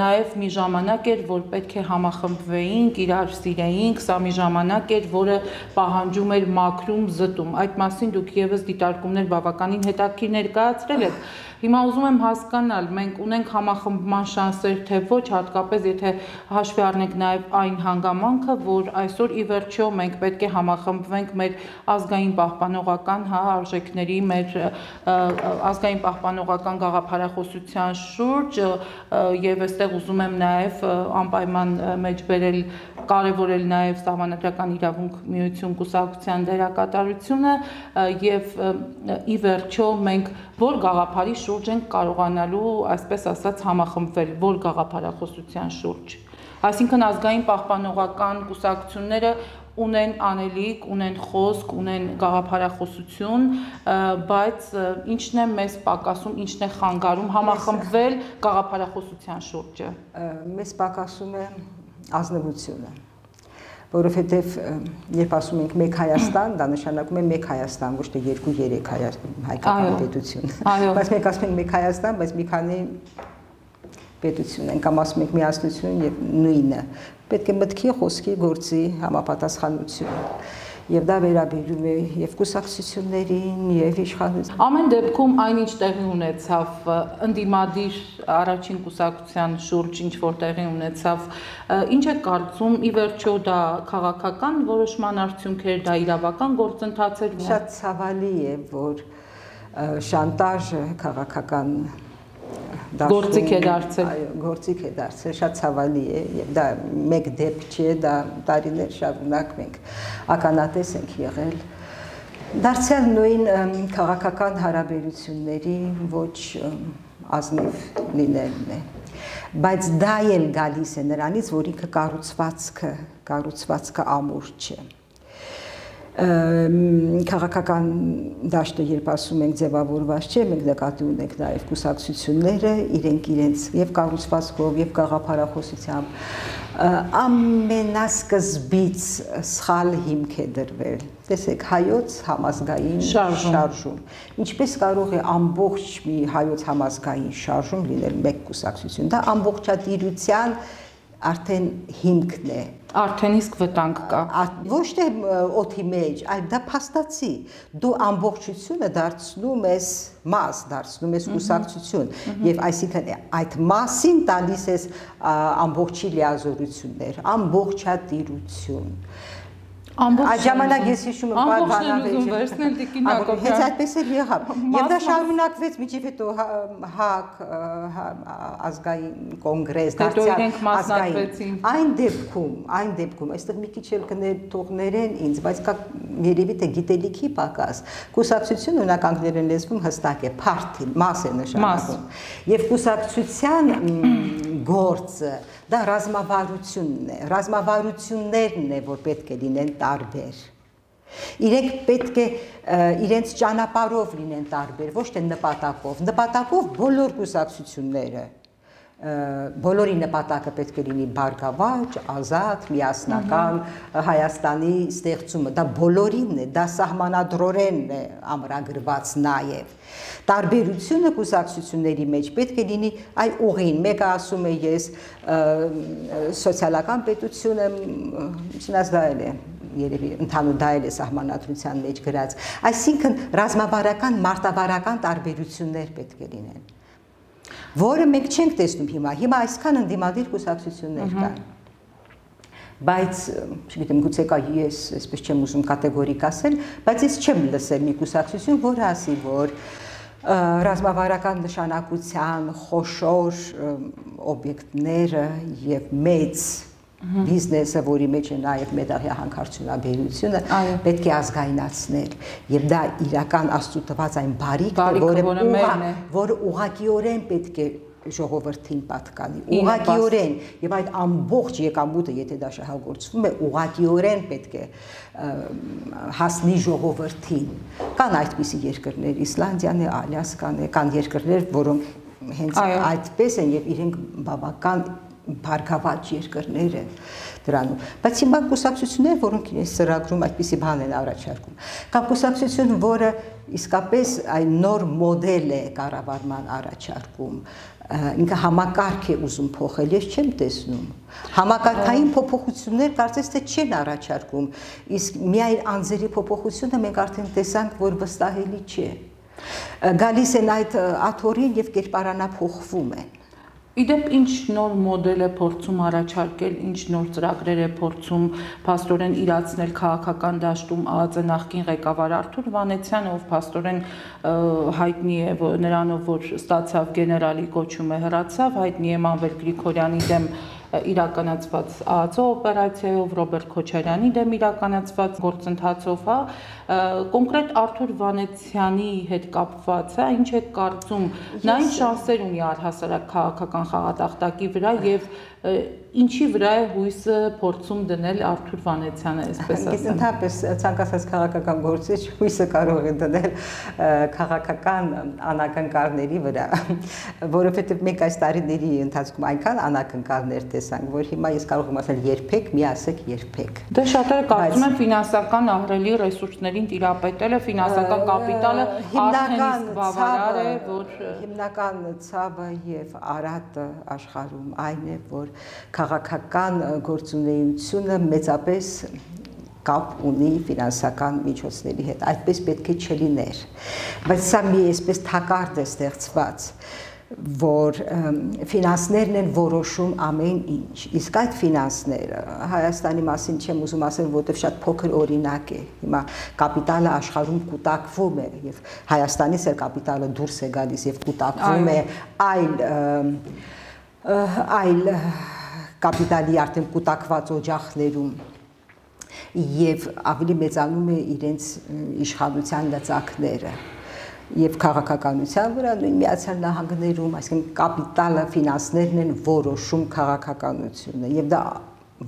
Speaker 1: նաև մի ժամանակ էր, որ պետք է համախմբվեինք, իրար սիրեինք, սա մի ժամանակ էր, որը պահանջում էր մաքրում, զտում։ Այդ մասին դուք եւս դիտարկումներ բավականին հետաքրքիր ներկայացրել եք։ Հիմա ուզում եմ հասկանալ, մենք ունենք համախմբման շանսեր, թե ոչ, հատկապես եթե հաշվի առնենք նաև այն հանգամանքը, որ այսօր ի վերջո մենք պետք է համախմբվենք մեր ազգային պահպանողական հա արժեքների, մեր ազգային պահպանողական գաղափարախոսության շուրջ եւ այստեղ ուզում եմ նաև անպայման մեջ բերել կարևորել նաև սահմանադրական իրավունք միություն կուսակցության դերակատարությունը եւ ի վերջո մենք որ գաղափարի շուրջ ենք կարողանալու, այսպես ասած, համախմբվել, որ գաղափարախոսության շուրջ։ Այսինքն ազգային պահպանողական կուսակցությունները ունեն անելիք, ունեն խոսք, ունեն գաղափարախոսություն, բայց ինչն է մեզ պակասում, ինչն է խանգարում համախմբվել գաղափարախոսության շուրջը։
Speaker 2: Մեզ պակասում է ազնվությունը որովհետև երբ ասում ենք մեկ Հայաստան, դա նշանակում է մեկ Հայաստան, ոչ թե 2-3 հայկական պետություն։ Բայց մենք ասում ենք մեկ Հայաստան, բայց մի քանի պետություն են կամ ասում ենք միասնություն եւ նույնը։ Պետք է մտքի, խոսքի, գործի համապատասխանություն եւ դա վերաբերում է եւ կուսակցություններին եւ իշխանություն։
Speaker 1: Ամեն դեպքում այնինչ տեղի ունեցավ ընդդիմադիր առաջին կուսակցության շուրջ ինչ որ տեղի ունեցավ, ինչ է կարծում ի վերջո դա քաղաքական որոշման արդյունք էր, դա իրավական գործընթաց էր։
Speaker 2: Շատ ցավալի է, որ շանտաժը քաղաքական
Speaker 1: գործիք է դարձել։
Speaker 2: Այո, գործիք է դարձել, շատ ցավալի է եւ դա մեկ դեպք չէ, դա տարիներ շարունակ մենք ականատես ենք եղել։ Դարձյալ նույն քաղաքական հարաբերությունների ոչ ազնիվ լինելն է բայց դա էլ գալիս է նրանից, որ ինքը կառուցվածքը, կառուցվածքը ամուր չէ քաղաքական դաշտը երբ ասում ենք ձևավորված չէ, մենք նկատի ունենք նաև կուսակցությունները իրենք իրենց եւ կառուցվածքով եւ գաղափարախոսությամբ ամենասկզբից սխալ հիմք է դրվել։ Տեսեք, հայոց համազգային շարժում։ Ինչպես կարող է ամբողջ մի հայոց համազգային շարժում լինել մեկ կուսակցություն։ Դա ամբողջատիրության արդեն հիմքն է
Speaker 1: արդեն իսկ վտանգ կա
Speaker 2: ոչ թե օթի մեջ այլ դա փաստացի դու ամբողջությունը դարձնում ես մաս դարձնում ես կուսակցություն եւ այսինքն այդ մասին տալիս ես ամբողջի լիազորություններ ամբողջատիրություն Այդ ժամանակ ես հիշում եմ
Speaker 1: բանավեճը։ Ամբողջ վերցնել Տիկին Հակոբյան։
Speaker 2: Հենց այդպես էլ եղավ։ Եվ դա շարունակվեց միջև հետո ՀԱԿ ազգային կոնգրես
Speaker 1: դարձյալ ազգային։
Speaker 2: Այն դեպքում, այն դեպքում, այստեղ մի քիչ էլ կներթողներեն ինձ, բայց կա երևի թե գիտելիքի պակաս։ Կուսակցություն ունականգներեն լեզվում հստակ է, party, մաս է նշանակում։ Եվ կուսակցության գործը դա ռազմավարությունն է, ռազմավարություններն է, որ պետք է լինեն տարբեր։ Իրենք պետք է իրենց ճանապարհով լինեն տարբեր, ոչ թե նպատակով։ Նպատակով բոլոր կուսակցությունները բոլորի նպատակը պետք է լինի բարգավաճ, ազատ, միասնական Հայաստանի ստեղծումը։ Դա բոլորինն է, դա սահմանադրորենն է ամրագրված նաև։ Տարբերությունը կուսակցությունների մեջ պետք է լինի այ ուղին։ Մեկը ասում է ես սոցիալական պետություն եմ, չնայած դա էլ է երևի ընդհանուր դա էլ է սահմանադրության մեջ գրած։ Այսինքն ռազմավարական, մարտավարական տարբերություններ պետք է լինեն որը մենք չենք տեսնում հիմա։ Հիմա այսքան ընդդիմադիր կուսակցություններ կան։ Բայց, չգիտեմ, գուցե կա ես այսպես չեմ ուզում կատեգորիկ ասել, բայց ես չեմ լսել մի կուսակցություն, որը ասի, որ ռազմավարական նշանակության խոշոր օբյեկտները եւ մեծ բիզնեսը, որի մեջ է նաև մետաղյա հանքարդյունաբերությունը, պետք է ազգայնացնել եւ դա իրական աստծո տված այն բարիքն է, որը որը ուղղակիորեն պետք է ժողովրդին պատկանի ուղղակիորեն եւ այդ ամբողջ եկամուտը եթե դա շահագործվում է ուղղակիորեն պետք է հասնի ժողովրդին կան այդպիսի երկրներ իսլանդիան է ալյասկան է կան երկրներ որոնք հենց այդպես են եւ իրենք բավական բարգավաճ երկրներ են դրանում բայց հիմա կուսակցություններ որոնք իրենց ծրագրում այդպիսի բան են առաջարկում կամ կուսակցություն որը իսկապես այն նոր մոդել է կառավարման առաջարկում ինքը համակարգ է ուզում փոխել ես չեմ տեսնում համակարգային փոփոխություններ կարծես թե չեն առաջարկում իսկ միայն անձերի փոփոխությունը մենք արդեն տեսանք որ վստահելի չէ գալիս են այդ աթորին եւ կերպարանափոխվում են
Speaker 1: Իդեպ ինչ նոր մոդել է փորձում առաջարկել, ինչ նոր ծրագրեր է փորձում փաստորեն իրացնել քաղաքական դաշտում ԱԱԾ նախկին ղեկավար Արթուր Վանեցյանը, ով փաստորեն հայտնի է նրանով, որ ստացավ գեներալի կոչումը հրացավ, հայտնի է Մանվել Գրիգորյանի դեմ իրականացված ԱԱՑ օպերացիայով Ռոբերտ Քոչարյանի դեմ իրականացված գործընթացով, հա, կոնկրետ Արթուր Վանեցյանի հետ կապված, հա, ինչ է կարծում, նա ինչ շանսեր ունի առհասարակ քաղաքական խաղատախտակի վրա եւ ինչի վրա է հույսը փորձում դնել Արթուր Վանեցյանը, այսպես
Speaker 2: ասեմ։ Իսկ ընդհանրապես ցանկացած քաղաքական գործիչ հույսը կարող է դնել քաղաքական անակնկալների վրա, որովհետև մենք այս տարիների ընթացքում այնքան անակնկալներ տեսանք, որ հիմա ես կարող եմ ասել երբեք, մի ասեք երբեք։
Speaker 1: Դե շատերը կարծում են ֆինանսական ահռելի ռեսուրսներին տիրապետելը, ֆինանսական կապիտալը իսկ բավարար է, որ
Speaker 2: հիմնական ցավը եւ արատը աշխարհում այն է, որ քաղաքական գործունեությունը մեծապես կապ ունի ֆինանսական միջոցների հետ։ Այդպես պետք է չլիներ։ Բայց սա մի այսպես թակարդ է ստեղծված որ ֆինանսներն են որոշում ամեն ինչ։ Իսկ այդ ֆինանսները Հայաստանի մասին չեմ ուզում ասել, որովհետև շատ փոքր օրինակ է։ Հիմա կապիտալը աշխարհում կուտակվում է եւ Հայաստանից էլ կապիտալը դուրս է գալիս եւ կուտակվում է այլ այլ կապիտալի արդեն կուտակված օջախներում եւ ավելի մեծանում է իրենց իշխանության լծակները եւ քաղաքականության վրա նույն միացյալ նահանգներում, այսինքն կապիտալը, ֆինանսներն են որոշում քաղաքականությունը եւ դա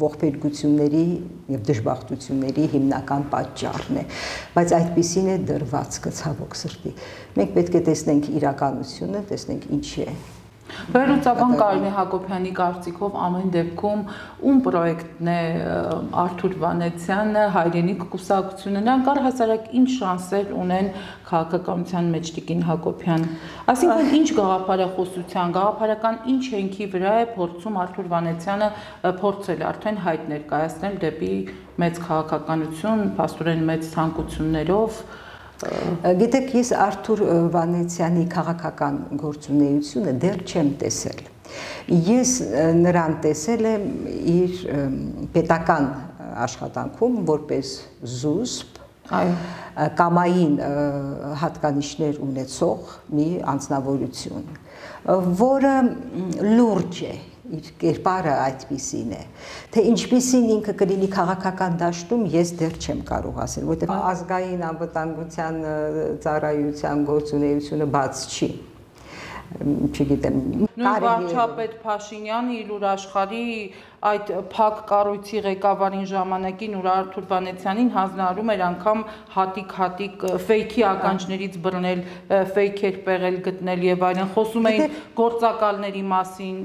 Speaker 2: ողբերգությունների եւ դժբախտությունների հիմնական պատճառն է բայց այդպիսին է դրված կցավոք սրտի մենք պետք է տեսնենք իրականությունը տեսնենք ինչ է
Speaker 1: Վերլուծական Կարինե Հակոբյանի կարծիքով ամեն դեպքում ում պրոյեկտն է Արթուր Վանեցյանը, հայրենիք կուսակցությունը, նրանք առհասարակ ինչ շանսեր ունեն քաղաքականության մեջ Տիկին Հակոբյան։ Այսինքն ինչ գաղափարախոսության, գաղափարական ինչ հենքի վրա է փորձում Արթուր Վանեցյանը փորձել արդեն հայտ ներկայացնել դեպի մեծ քաղաքականություն, փաստորեն մեծ ցանկություններով,
Speaker 2: Գիտեք, ես Արթուր Վանեցյանի քաղաքական գործունեությունը դեռ չեմ տեսել։ Ես նրան տեսել եմ իր պետական աշխատանքում որպես զուսպ, այո կամային հատկանիշներ ունեցող մի անձնավորություն, որը լուրջ է իր կերպարը այդպիսին է թե ինչպիսին ինքը կլինի քաղաքական դաշտում ես դեռ չեմ կարող ասել որովհետև ազգային անվտանգության ծառայության գործունեությունը բաց չի չգիտեմ
Speaker 1: նույն վարչապետ Փաշինյանը իր ուր աշխարհի այդ փակ կառույցի ղեկավարին ժամանակին ուր Արթուր Վանեցյանին հանձնարարում էր անգամ հատիկ-հատիկ ֆեյքի ականջներից բռնել, ֆեյքեր պեղել, գտնել եւ այլն, խոսում էին գործակալների մասին,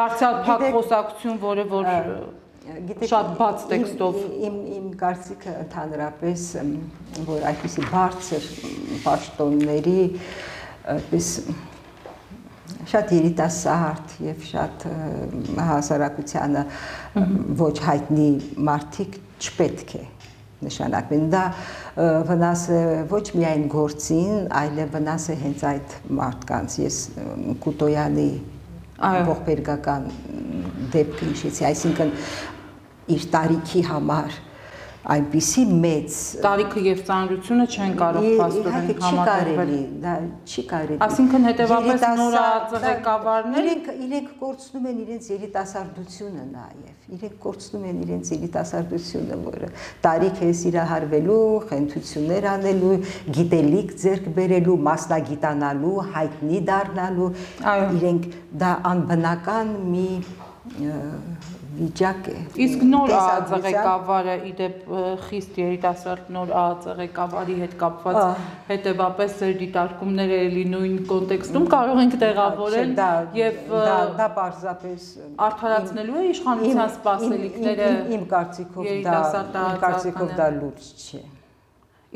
Speaker 1: դարձյալ փակ խոսակցություն, որը որ գիտեք շատ բաց տեքստով
Speaker 2: իմ իմ կարծիքը ընդհանրապես որ այդպիսի բարձր պաշտոնների այդպես շատ երիտասարդ եւ շատ հասարակությանը ոչ հայտնի մարդիկ չպետք է նշանակվեն դա վնաս է ոչ միայն գործին, այլև վնաս է հենց այդ մարդկանց։ Ես Կուտոյանի ողբերգական դեպքը հիշեցի, այսինքն իր տարիքի համար այնպիսի մեծ
Speaker 1: տարիքը եւ ծանրությունը չեն կարող փաստորեն
Speaker 2: համատեղվել։ Դա չի կարելի։
Speaker 1: Այսինքն հետեւաբար նորաձ ղեկավարներ
Speaker 2: իրենք իրենք կորցնում են իրենց երիտասարդությունը նաեւ։ Իրենք կորցնում են իրենց երիտասարդությունը, որը տարիք է սիրահարվելու, խնդություններ անելու, գիտելիք ձեռք բերելու, մասնագիտանալու, հայտնի դառնալու։ Իրենք դա անբնական մի վիճակ է։
Speaker 1: Իսկ նոր ԱԱԾ ղեկավարը իդեպ խիստ երիտասարդ նոր ԱԱԾ ղեկավարի հետ կապված հետեւապես ձեր դիտարկումները էլի նույն կոնտեքստում կարող ենք տեղավորել եւ
Speaker 2: դա պարզապես
Speaker 1: արդարացնելու է իշխանության սպասելիքները
Speaker 2: իմ կարծիքով դա իմ կարծիքով դա լուրջ չէ։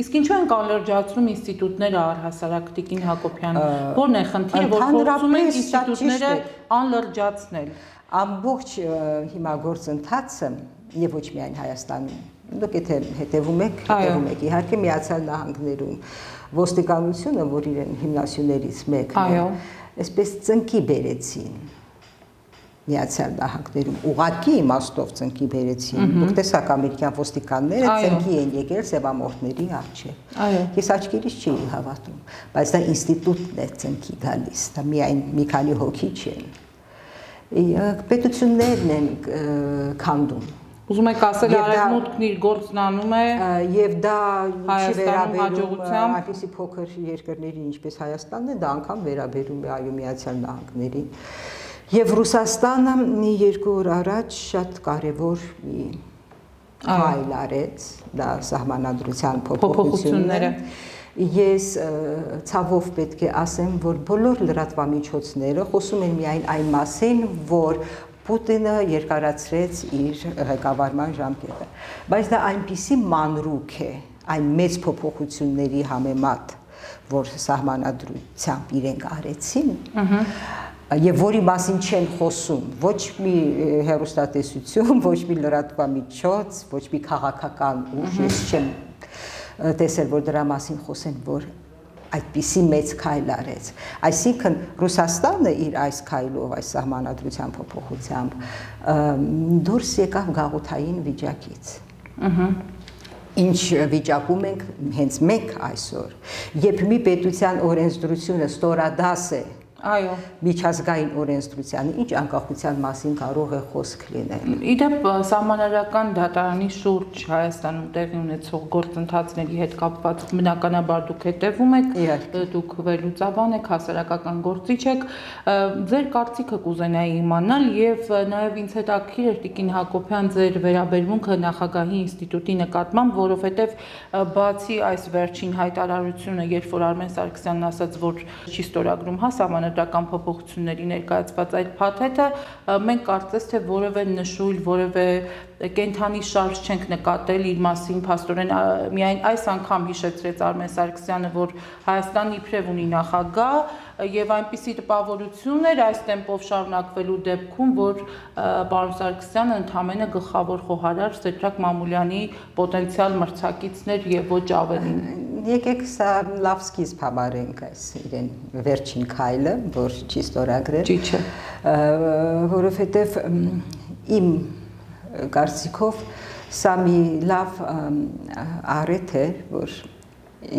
Speaker 1: Իսկ ինչու են կանլրջացնում ինստիտուտները առհասարակ Տիկին Հակոբյան։ Որն է խնդիրը, որ փորձում են ինստիտուտները անլրջացնել
Speaker 2: ամբողջ հիմա գործընթացը եւ ոչ միայն Հայաստանում դուք եթե հետևում եք, հետևում եք իհարկե Միացյալ Նահանգներում ոստիկանությունը, որ իրեն հիմնասյուներից մեկն է, այսպես ծնկի բերեցին Միացյալ Նահանգներում ուղակի իմաստով ծնկի բերեցին։ Դուք տեսաք ամերիկյան ոստիկանները ծնկի են եկել սևամորթների առջև։ Այո։ Ես աչքերից չի հավատում, բայց դա ինստիտուտն է ծնկի գալիս, դա միայն մի քանի հոգի չեն պետություններն են քանդում
Speaker 1: Ուզում եք ասել արևմուտքն իր գործն անում է
Speaker 2: եւ դա չի վերաբերում այնպիսի փոքր երկրների ինչպես Հայաստանն է, դա անգամ վերաբերում է այո Միացյալ Նահանգներին։ Եվ Ռուսաստանը երկու օր առաջ շատ կարևոր մի այլ արեց, դա սահմանադրության փոփոխությունները։ Ես ցավով պետք է ասեմ, որ բոլոր լրատվամիջոցները խոսում են միայն այն մասին, որ Պուտինը երկարացրեց իր ղեկավարման ժամկետը։ Բայց դա այնպիսի մանրուք է, այն մեծ փոփոխությունների համեմատ, որ սահմանադրությամբ իրենք արեցին, եւ որի մասին չեն խոսում ոչ մի հերոստատեսություն, ոչ մի լրատվամիջոց, ոչ մի քաղաքական ուժ, ես չեմ տեսել, որ դրա մասին խոսեն, որ այդպիսի մեծ քայլ արեց։ Այսինքն Ռուսաստանը իր այս քայլով, այս սահմանադրության փոփոխությամբ դուրս եկավ գաղութային վիճակից։ Ահա ինչ վիճակում ենք հենց մենք այսօր։ Երբ մի պետության օրենսդրությունը ստորադաս է
Speaker 1: Այո։
Speaker 2: Միջազգային օրենսդրության ինչ անկախության մասին կարող է խոսք լինել։
Speaker 1: Իդեպ սահմանարական դատարանի շուրջ Հայաստանում տեղի ունեցող գործընթացների հետ կապված բնականաբար դուք հետևում եք, դուք վերլուծաբան եք, հասարակական գործիչ եք, ձեր կարծիքը կուզենայի իմանալ եւ նաեւ ինձ հետաքրիր էր Տիկին Հակոբյան ձեր վերաբերմունքը նախագահի ինստիտուտի նկատմամբ, որովհետեւ բացի այս վերջին հայտարարությունը, երբ որ Արմեն Սարգսյանն ասաց, որ չի ստորագրում հա սահմանարական կանոնադրական փոփոխությունների ներկայացված այդ փաթեթը մենք կարծես թե որևէ նշույլ, որևէ կենթանի շարժ չենք նկատել իր մասին փաստորեն միայն այս անգամ հիշեցրեց Արմեն Սարգսյանը, որ Հայաստանը իբրև ունի նախագահ եւ այնպիսի տպավորություն էր այս տեմպով շարունակվելու դեպքում, որ պարոն Սարգսյանը ընդհանրապես գլխավոր խոհարար Սեդրակ Մամուլյանի պոտենցիալ մրցակիցներ եւ ոչ ավելին։
Speaker 2: Եկեք սա լավ սկիզբ համարենք այս իրեն վերջին քայլը, որ չի ստորագրել։
Speaker 1: Չի չէ։
Speaker 2: Որովհետեւ իմ կարծիքով սա մի լավ առիթ է, որ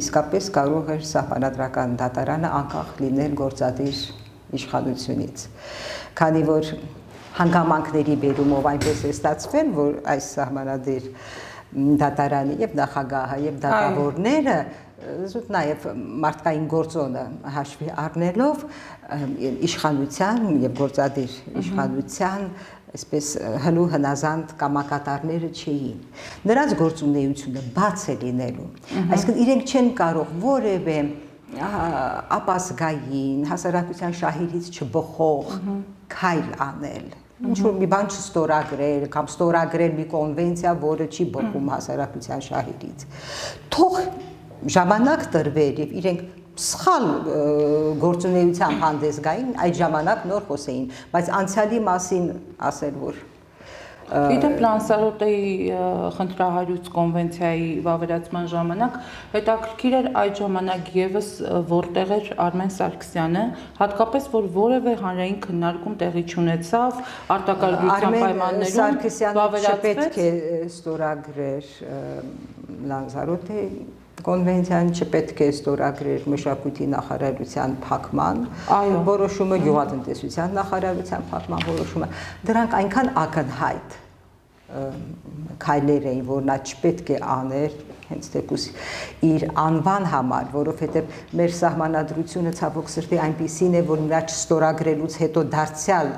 Speaker 2: իսկապես կարող էր սահմանադրական դատարանը անկախ լինել գործադիր իշխանությունից։ Քանի որ հանգամանքների բերումով այնպես է ստացվել, որ այս սահմանադիր դատարանի եւ նախագահը եւ դատավորները զուտ նաև մարդկային գործոնը հաշվի առնելով իշխանության եւ գործադիր իշխանության այսպես հնու հնազանդ կամակատարները չէին։ Նրանց գործունեությունը բաց է լինելու։ Այսինքն իրենք չեն կարող որևէ ապասգային հասարակության շահերից չբխող քայլ անել ինչ որ մի բան չստորագրել կամ ստորագրել մի կոնվենցիա, որը չի բխում հասարակության շահերից։ Թող ժամանակ տրվեր եւ իրենք սխալ գործունեությամբ հանդես գային, այդ ժամանակ նոր խոսեին, բայց անցյալի մասին ասել որ
Speaker 1: Իդեպ Լանսարոտեի խնդրահարույց կոնվենցիայի վավերացման ժամանակ հետաքրքիր էր այդ ժամանակ եւս որտեղ էր Արմեն Սարգսյանը, հատկապես որ որևէ հանրային քննարկում տեղի չունեցավ արտակարգության պայմաններում
Speaker 2: վավերացվեց։ Պետք է ստորագրեր Լանսարոտեի կոնվենցիան չպետք է ստորագրեր մշակույթի նախարարության փակման որոշումը, գյուղատնտեսության նախարարության փակման որոշումը։ Դրանք այնքան ակնհայտ քայլեր էին, որ նա չպետք է աներ հենց դեպուս իր անվան համար, որովհետև մեր սահմանադրությունը ցավոք սրտի այնպիսին է, որ նրա չստորագրելուց հետո դարձյալ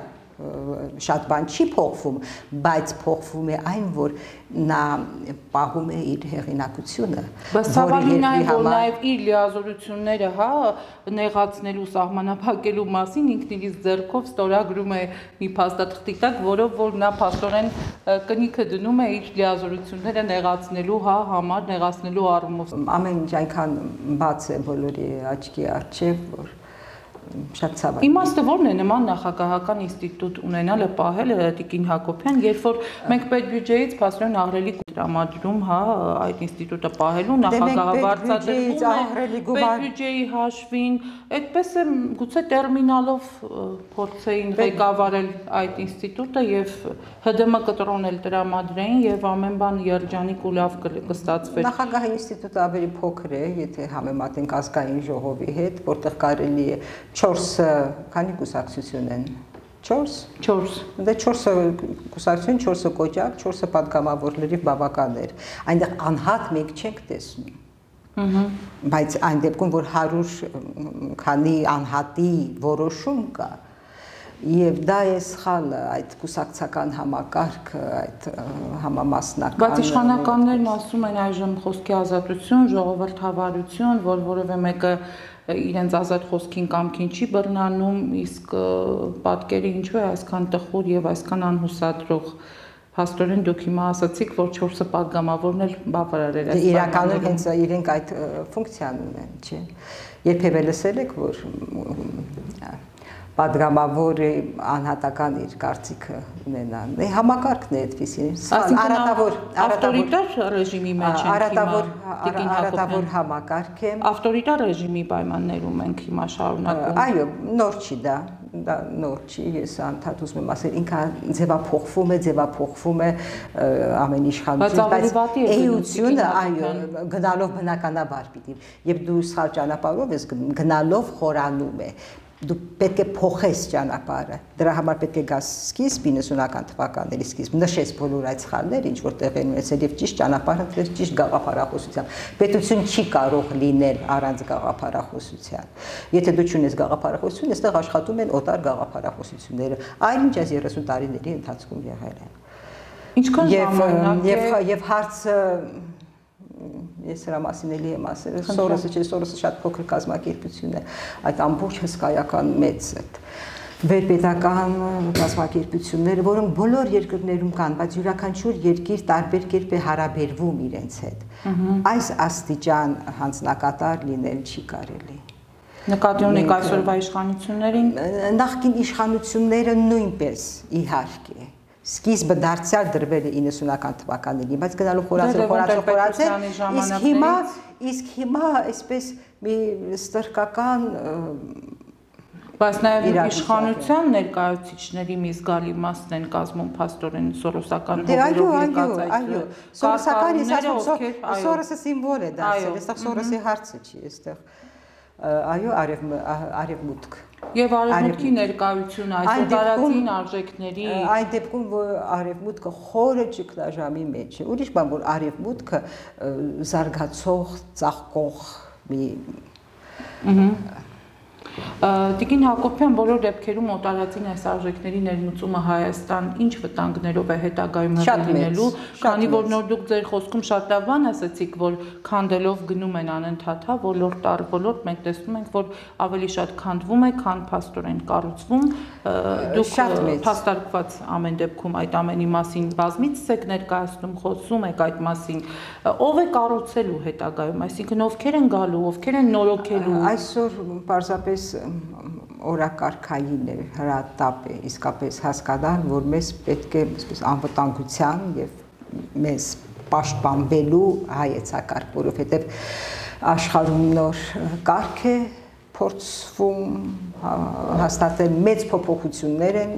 Speaker 2: շատ բան չի փոխվում, բայց փոխվում է այն, որ նա պահում է իր հեղինակությունը։
Speaker 1: Բայց ցավալին այն, որ նաև իր լիազորությունները, հա, նեղացնելու, սահմանափակելու մասին ինքն իր ձեռքով ստորագրում է մի փաստաթղթի տակ, որով որ նա փաստորեն կնիքը դնում է իր լիազորությունները նեղացնելու, հա, համար նեղացնելու առումով։
Speaker 2: Ամեն ինչ այնքան բաց է բոլորի աչքի առջև, որ շատ ցավալի։
Speaker 1: Իմաստը ո՞րն է նման նախագահական ինստիտուտ ունենալը պահել Տիկին Հակոբյան, երբ որ մենք պետբյուջեից փաստորեն ահրելի տրամադրում, հա, այդ ինստիտուտը պահելու
Speaker 2: դե
Speaker 1: նախագահը վարձատրվում է պետբյուջեի հաշվին, այդպես է գուցե տերմինալով փորձեին ղեկավարել այդ ինստիտուտը եւ ՀԴՄ կտրոնել տրամադրեին եւ ամեն բան երջանիկ ու լավ կստացվեր։
Speaker 2: Նախագահի ինստիտուտը ավելի փոքր է, եթե համեմատենք ազգային ժողովի հետ, որտեղ կարելի է 4 քանի կուսակցություն են 4
Speaker 1: 4
Speaker 2: դե 4-ը կուսակցություն 4-ը կոճակ 4-ը падգամավորների բավական էր այնտեղ անհատ մեկ չեք տեսնում Ահա բայց այն դեպքում որ 100 քանի անհատի որոշում կա Եվ դա է սխալը, այդ կուսակցական համակարգը, այդ համամասնականը։
Speaker 1: Բայց իշխանականներն ասում են այժմ խոսքի ազատություն, ժողովրդավարություն, որ որևէ մեկը որ իրենց ազատ խոսքին կամքին չի բռնանում, իսկ պատկերը ինչու է այսքան տխուր եւ այսքան անհուսադրող։ Փաստորեն դուք հիմա ասացիք, որ 4-ը падգամավորն էլ բավարար էր
Speaker 2: այս։ Իրականում հենց իրենք այդ ֆունկցիան ունեն, չէ՞։ Երբևէ լսել եք, որ պատգամավոր է անհատական իր կարծիքը ունենան։ Դե համակարգն է այդպեսին։
Speaker 1: Արատավոր, ավտորիտար ռեժիմի մեջ ենք
Speaker 2: արատավոր, արատավոր համակարգ է։
Speaker 1: Ավտորիտար ռեժիմի պայմաններում ենք հիմա շարունակում։
Speaker 2: Այո, նոր չի դա դա նոր չի, ես անդադ ուզում եմ ասել, ինքը ձևափոխվում է, ձևափոխվում է ամեն իշխանություն,
Speaker 1: բայց
Speaker 2: էությունը, այո, գնալով բնականաբար պիտի։ Եվ դու սխալ ճանապարհով ես գնալով խորանում է դու պետք է փոխես ճանապարհը։ Դրա համար պետք է գաս սկիզբ 90-ական թվականների սկիզբ, նշես բոլոր այդ սխալները, ինչ որ տեղ են ունեցել եւ ճիշտ ճանապարհ ընտրել ճիշտ գաղափարախոսությամբ։ Պետություն չի կարող լինել առանց գաղափարախոսության։ Եթե դու չունես գաղափարախոսություն, այստեղ աշխատում են օտար գաղափարախոսությունները, այն ինչ այս 30 տարիների ընթացքում եղել են։
Speaker 1: Ինչքան ժամանակ
Speaker 2: եւ եւ հարցը ես հրա մասին էլի եմ ասել, Սորոսը չէ, Սորոսը շատ փոքր կազմակերպություն է, այդ ամբողջ հսկայական մեծ այդ վերպետական կազմակերպությունները, որոնք բոլոր երկրներում կան, բայց յուրաքանչյուր երկիր տարբեր կերպ է հարաբերվում իրենց հետ։ Այս աստիճան հանձնակատար լինել չի կարելի։
Speaker 1: Նկատի ունեք այսօրվա իշխանություններին։
Speaker 2: Նախկին իշխանությունները նույնպես իհարկե սկիզբը դարձյալ դրվել է 90-ական թվականներին, բայց գնալով խորացել, խորացել, խորացել, իսկ հիմա իսկ հիմա այսպես մի ստրկական
Speaker 1: բայց նաև իշխանության ներկայացուցիչների մի զգալի մասն են կազմում փաստորեն սորոսական
Speaker 2: դե, հողերով եկած այդ այո սորոսական ես ասում սորոսը սիմվոլ է դարձել այստեղ սորոսի հարցը չի այստեղ այո արև արևմուտք
Speaker 1: Եվ արևմուտքի ներկայությունը այս տարածին արժեքների
Speaker 2: այն դեպքում որ արևմուտքը խորը ճգնաժամի մեջ է։ Ուրիշ բան որ արևմուտքը զարգացող, ծաղկող մի
Speaker 1: Տիկին Հակոբյան բոլոր դեպքերում օտարածին այս արժեքների ներմուծումը Հայաստան ինչ վտանգներով է հետագայում հնարինելու, քանի որ նոր դուք ձեր խոսքում շատ լավ բան ասացիք, որ քանդելով գնում են անընդհատ, հա, ոլորտ առ ոլորտ մենք տեսնում ենք, որ ավելի շատ քանդվում է, քան փաստորեն կառուցվում։ Դուք փաստարկված ամեն դեպքում այդ ամենի մասին բազմից եք ներկայացնում, խոսում եք այդ մասին։ Ո՞վ է կառուցելու հետագայում, այսինքն ովքեր են գալու, ովքեր են նորոգելու։
Speaker 2: Այսօր պարզապես այսպես օրակարգային է, հրատապ է, իսկապես հասկանալ, որ մեզ պետք է այսպես անվտանգության եւ մեզ պաշտպանվելու հայեցակարգ, որովհետեւ աշխարհում նոր կարգ է փորձվում հաստատել մեծ փոփոխություններ են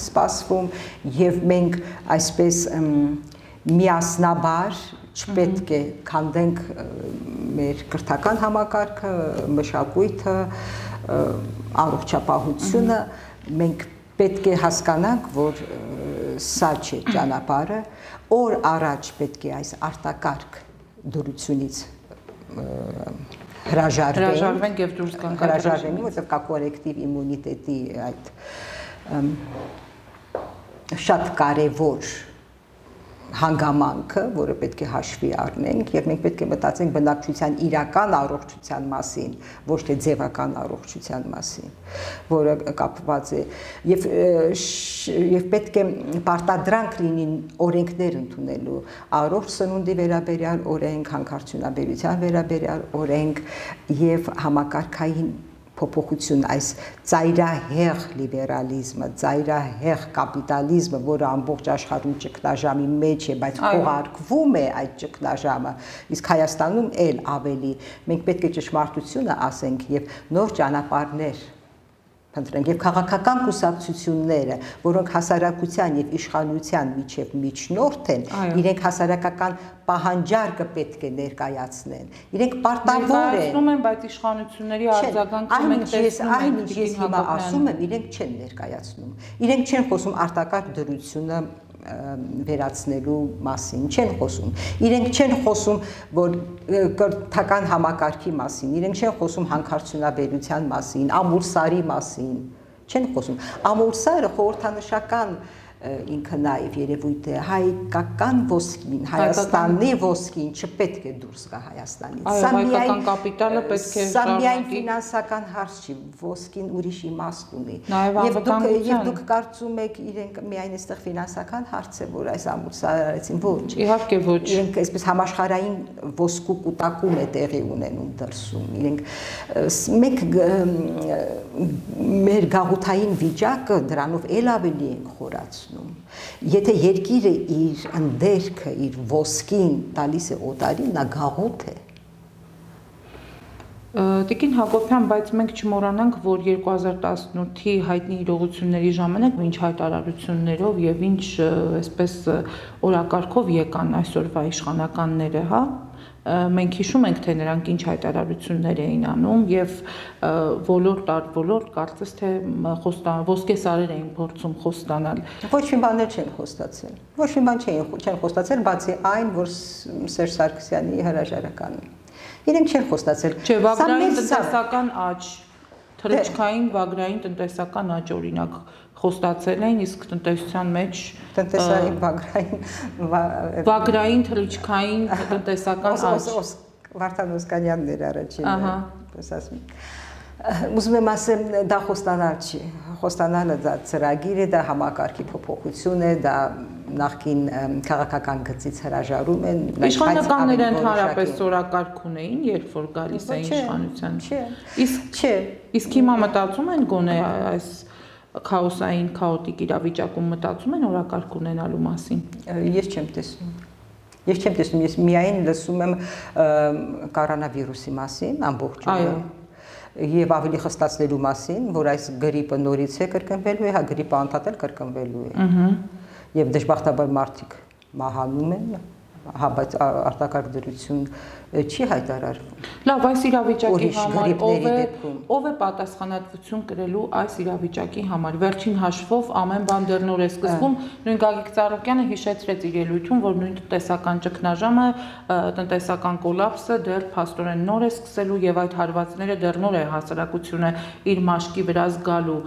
Speaker 2: սպասվում եւ մենք այսպես միասնաբար չպետք է քանդենք մեր կրթական համակարգը, մշակույթը, առողջապահությունը մենք պետք է հասկանանք, որ սա չէ ճանապարհը, օր առաջ պետք է այս արտակարգ դուրությունից հրաժարվենք,
Speaker 1: հրաժարվենք եւ դուրս գանք
Speaker 2: հրաժարվենք, որովհետեւ կա կոլեկտիվ իմունիտետի այդ շատ կարևոր հանգամանքը, որը պետք է հաշվի առնենք եւ մենք պետք է մտածենք բնակչության իրական առողջության մասին, ոչ թե ձևական առողջության մասին, որը կապված է եւ եւ պետք է պարտադրանք լինին օրենքներ ընդունելու առողջ սնունդի վերաբերյալ օրենք, հանքարդյունաբերության վերաբերյալ օրենք եւ համակարգային փոփոխություն, այս ծայրահեղ լիբերալիզմը, ծայրահեղ կապիտալիզմը, որը ամբողջ աշխարհում ճգնաժամի մեջ է, բայց փողարկվում է այդ ճգնաժամը, իսկ Հայաստանում էլ ավելի։ Մենք պետք է ճշմարտությունը ասենք եւ նոր ճանապարհներ փնտրենք եւ քաղաքական կուսակցությունները, որոնք հասարակության եւ իշխանության միջև միջնորդ են, իրենք հասարակական պահանջարկը պետք է ներկայացնեն։ Իրենք պարտավոր են։
Speaker 1: Ասում են, բայց իշխանությունների արձագանքը մենք
Speaker 2: տեսնում ենք։ Այն ինչ ես հիմա ասում եմ, իրենք չեն ներկայացնում։ Իրենք չեն խոսում արտակարգ դրությունը վերացնելու մասին չեն խոսում։ Իրենք չեն խոսում, որ կրթական համակարգի մասին, իրենք չեն խոսում հանքարդյունաբերության մասին, ամուր սարի մասին, Չեն խոսում։ Ամուրսարը խորհրդանշական ինքը նաև երևույթ է հայկական ոսկին, Հայաստանի ոսկին չպետք է դուրս գա Հայաստանից։
Speaker 1: Սա միայն կապիտալը պետք է
Speaker 2: Սա միայն ֆինանսական հարց չի, ոսկին ուրիշ իմաստ ունի։ Եվ դուք եւ դուք կարծում եք իրենք միայն այստեղ ֆինանսական հարց է, որ այս ամուսարարեցին, ոչ։
Speaker 1: Իհարկե ոչ։
Speaker 2: Իրենք այսպես համաշխարային ոսկու կൂട്ടակում է տեղի ունենում դրսում։ Իրենք մեկ մեր գաղութային վիճակը դրանով ել ավելի են խորացնում ստացնում։ Եթե երկիրը իր ընդերքը, իր ոսկին տալիս է օտարին, նա գաղութ է։
Speaker 1: Տիկին Հակոբյան, բայց մենք չմոռանանք, որ 2018-ի հայտնի իրողությունների ժամանակ ինչ հայտարարություններով եւ ինչ այսպես օրակարգով եկան այսօրվա իշխանականները, հա, մենք հիշում ենք թե նրանք ինչ հայտարարություններ էին անում եւ ոլորտ առ ոլորտ կարծես թե խոստան ոսկե սարեր էին փորձում խոստանալ
Speaker 2: ոչ մի բաներ չեն խոստացել ոչ մի բան չեն չեն խոստացել բացի այն որ Սերժ Սարգսյանի հրաժարականը իրենք չեն խոստացել
Speaker 1: չէ վագրային տնտեսական աճ թրիչքային վագրային տնտեսական աճ օրինակ խոստացել էին, իսկ տնտեսության մեջ
Speaker 2: տնտեսային վագրային
Speaker 1: վագրային թրիչքային տնտեսական աճ
Speaker 2: Վարդան Օսկանյանն էր առաջին։ Ահա։ Ասում ուզում եմ ասեմ դա խոստանալ չի խոստանալը դա ծրագիր է դա համակարգի փոփոխություն է դա նախքին քաղաքական գծից հրաժարում են
Speaker 1: իշխանականները ընդհանրապես սորակարգ ունեին երբ որ գալիս էին իշխանության
Speaker 2: չէ
Speaker 1: իսկ չէ իսկ հիմա մտածում են գոնե այս քաոսային քաոտիկ իրավիճակում մտածում են օրակարգ ունենալու մասին։
Speaker 2: Ես չեմ տեսնում։ Ես չեմ տեսնում, ես միայն լսում եմ կորոնավիրուսի մասին ամբողջովին։ Այո եւ ավելի խստացնելու մասին, որ այս գրիպը նորից է կրկնվելու է, հա գրիպը անդադար կրկնվելու է։ Ահա։ Եվ դժբախտաբար մարդիկ մահանում են, հա բայց արտակարգ դրություն չի հայտարարվում։
Speaker 1: Լավ, այս իրավիճակի համար ով է ով է պատասխանատվություն կրելու այս իրավիճակի համար։ Վերջին հաշվով ամեն բան դեռ նոր է սկսվում։ Նույն Գագիկ Ծառուկյանը հիշեցրեց իր ելույթում, որ նույն տնտեսական ճգնաժամը, տնտեսական կոլապսը դեռ փաստորեն նոր է սկսելու եւ այդ հարվածները դեռ նոր է հասարակությունը իր մաշկի վրա զգալու։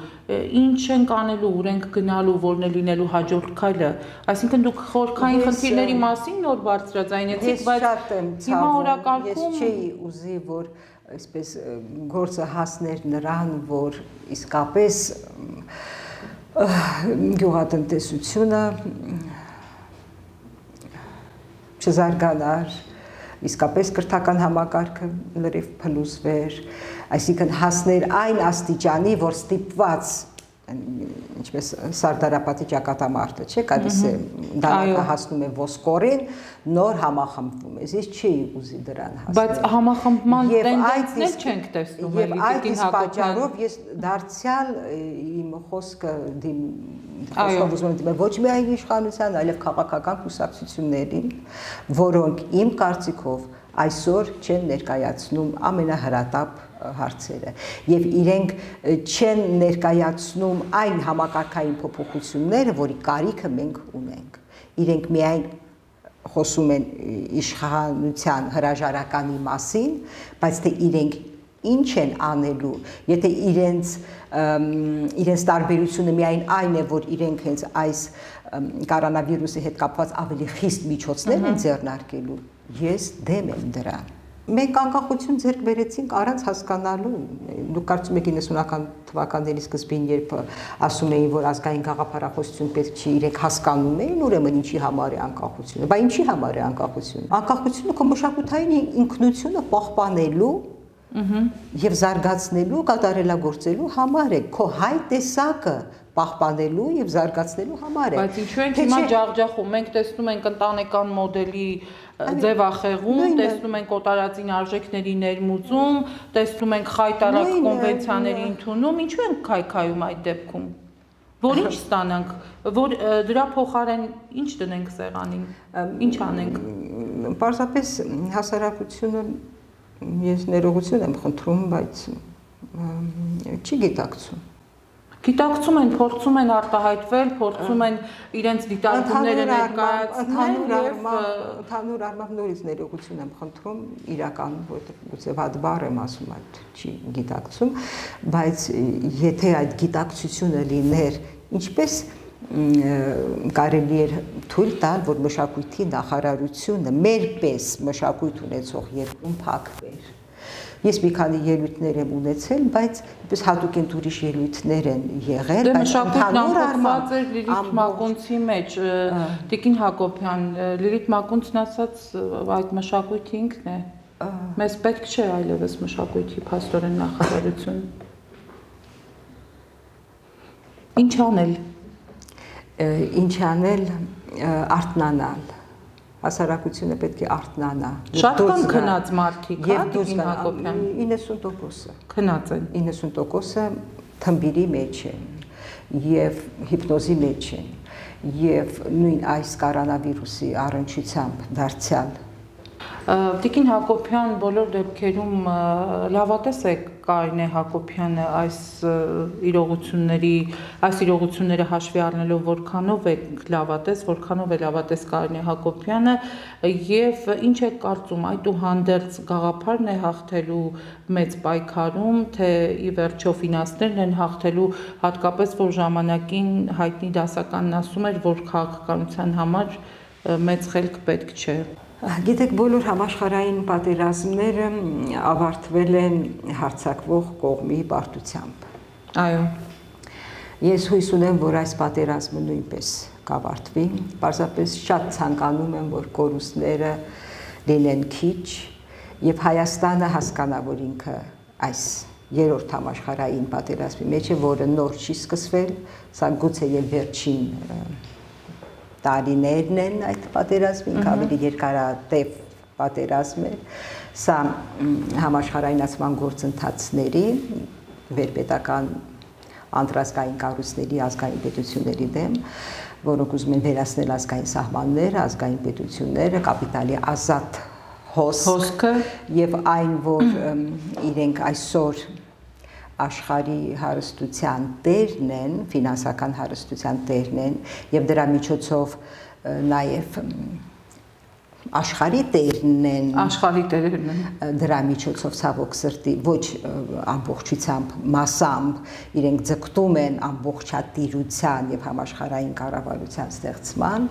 Speaker 1: Ինչ են կանելու, ուր ենք գնալու, որն է լինելու հաջորդ քայլը։ Այսինքն դուք խորքային խնդիրների մասին նոր բարձրաձայնեցիք, բայց
Speaker 2: հիմա օրակարգում ես չէի ուզի որ այսպես գործը հասներ նրան, որ իսկապես գյուղատնտեսությունը չզարգանար, իսկապես կրթական համակարգը լրիվ փլուզվեր, այսինքն հասներ այն աստիճանի, որ ստիպված ինչպես սարդարապետի ճակատամարտը, չէ, գալիս է դանակը հասնում է ոսկորին, նոր համախմբվում է։ Ես չէի ուզի դրան հասնել։
Speaker 1: Բայց համախմբման տենդենսներ չենք տեսնում
Speaker 2: էլի դիքին հակոբյանով ես դարձյալ իմ խոսքը դիմ խոսքով ուզում եմ դիմել ոչ միայն իշխանության, այլև քաղաքական կուսակցություններին, որոնք իմ կարծիքով այսօր չեն ներկայացնում ամենահրատապ հարցերը եւ իրենք չեն ներկայացնում այն համակարգային փոփոխությունները, որի կարիքը մենք ունենք։ Իրենք միայն խոսում են իշխանության հրաժարականի մասին, բայց թե իրենք ինչ են անելու, եթե իրենց իրենց տարբերությունը միայն այն է, որ իրենք հենց այս կորոնավիրուսի հետ կապված ավելի խիստ միջոցներ են ձեռնարկելու, ես դեմ եմ դրան մենք անկախություն ձեռք բերեցինք առանց հասկանալու դուք կարծում եք 90-ական թվականների սկզբին երբ ասում էին որ ազգային գաղափարախոսություն պետք չի իրենք հասկանում էին ուրեմն ինչի համար է անկախությունը բա ինչի համար է անկախությունը անկախությունը քո մշակութային ինքնությունը պահպանելու եւ զարգացնելու կատարելագործելու համար է քո հայ տեսակը պահպանելու եւ զարգացնելու համար է
Speaker 1: բայց ինչու ենք հիմա ջախջախում մենք տեսնում ենք ընտանեկան մոդելի ձևախեղում, տեսնում ենք օտարածին արժեքների ներմուծում, տեսնում ենք խայտարակ կոնվենցիաների ընդունում, ինչու ենք քայքայում այդ դեպքում։ Որ ինչ ստանանք, որ դրա փոխարեն ինչ դնենք սեղանին, ինչ անենք։
Speaker 2: Պարզապես հասարակությունը ես ներողություն եմ խնդրում, բայց չի գիտակցում։
Speaker 1: Գիտակցում են, փորձում են արտահայտվել, փորձում են իրենց դիտարկումները ներկայացնել
Speaker 2: եւ ընդհանուր առմամբ նորից ներողություն եմ խնդրում իրականում, որովհետեւ գուցե վատ բառ եմ ասում, այդ չի գիտակցում, բայց եթե այդ գիտակցությունը լիներ, ինչպես կարելի էր թույլ տալ, որ մշակույթի նախարարությունը մեր պես մշակույթ ունեցող երկրում փակվեր Ես մի քանի ելույթներ եմ ունեցել, բայց այնպես հատուկեն ուրիշ ելույթներ են եղել,
Speaker 1: դե բայց ընդհանուր առմամբ Լիլիթ Մակունցի մեջ Տիկին Հակոբյան, Լիլիթ Մակունցն ասաց այդ մշակույթի ինքն է։ Մեզ պետք չէ այլևս մշակույթի փաստորեն նախարարություն։ Ինչ անել։
Speaker 2: Ինչ անել արտնանալ հասարակությունը պետք է արթնանա։
Speaker 1: Շատ կան քնած մարդիկ, հա, Տիկին Հակոբյան։
Speaker 2: 90%-ը
Speaker 1: քնած են։
Speaker 2: 90%-ը թմբիրի մեջ են եւ հիպնոզի մեջ են եւ նույն այս կորոնավիրուսի առնչությամբ դարձյալ
Speaker 1: Տիկին Հակոբյան բոլոր դեպքերում լավատես է Կարինե Հակոբյանը այս իրողությունների, այս իրողությունները հաշվի առնելով որքանով է լավատես, որքանով է լավատես Կարինե Հակոբյանը եւ ինչ է կարծում այդուհանդերձ գաղափարն է հաղթելու մեծ պայքարում, թե ի վերջո ֆինանսներն են հաղթելու, հատկապես որ ժամանակին հայտնի դասականն ասում էր, որ քաղաքականության համար մեծ խելք պետք չէ։
Speaker 2: Գիտեք, բոլոր համաշխարհային պատերազմները ավարտվել են հարցակվող կողմի պարտությամբ։
Speaker 1: Այո։
Speaker 2: Ես հույս ունեմ, որ այս պատերազմը նույնպես կավարտվի։ Պարզապես շատ ցանկանում եմ, որ կորուստները լինեն քիչ եւ Հայաստանը հասկանա, որ ինքը այս երրորդ համաշխարհային պատերազմի մեջ է, որը նոր չի սկսվել, սա գուցե եւ վերջին տարիներն են այդ պատերազմին, ավելի երկարատև պատերազմ էր։ Սա համաշխարհայնացման գործընթացների վերպետական անդրազգային կառույցների ազգային պետությունների դեմ, որոնք ուզում են վերացնել ազգային սահմանները, ազգային պետությունները, կապիտալի ազատ հոսքը եւ այն, որ իրենք այսօր աշխարհի հարստության տերն են, ֆինանսական հարստության տերն են եւ դրա միջոցով նաեւ աշխարհի տերն են
Speaker 1: աշխարհի տերն են
Speaker 2: դրա միջոցով ցավոք սրտի ոչ ամբողջությամբ massամբ իրենք ձգտում են ամբողջատիրության եւ համաշխարհային կառավարության ստեղծման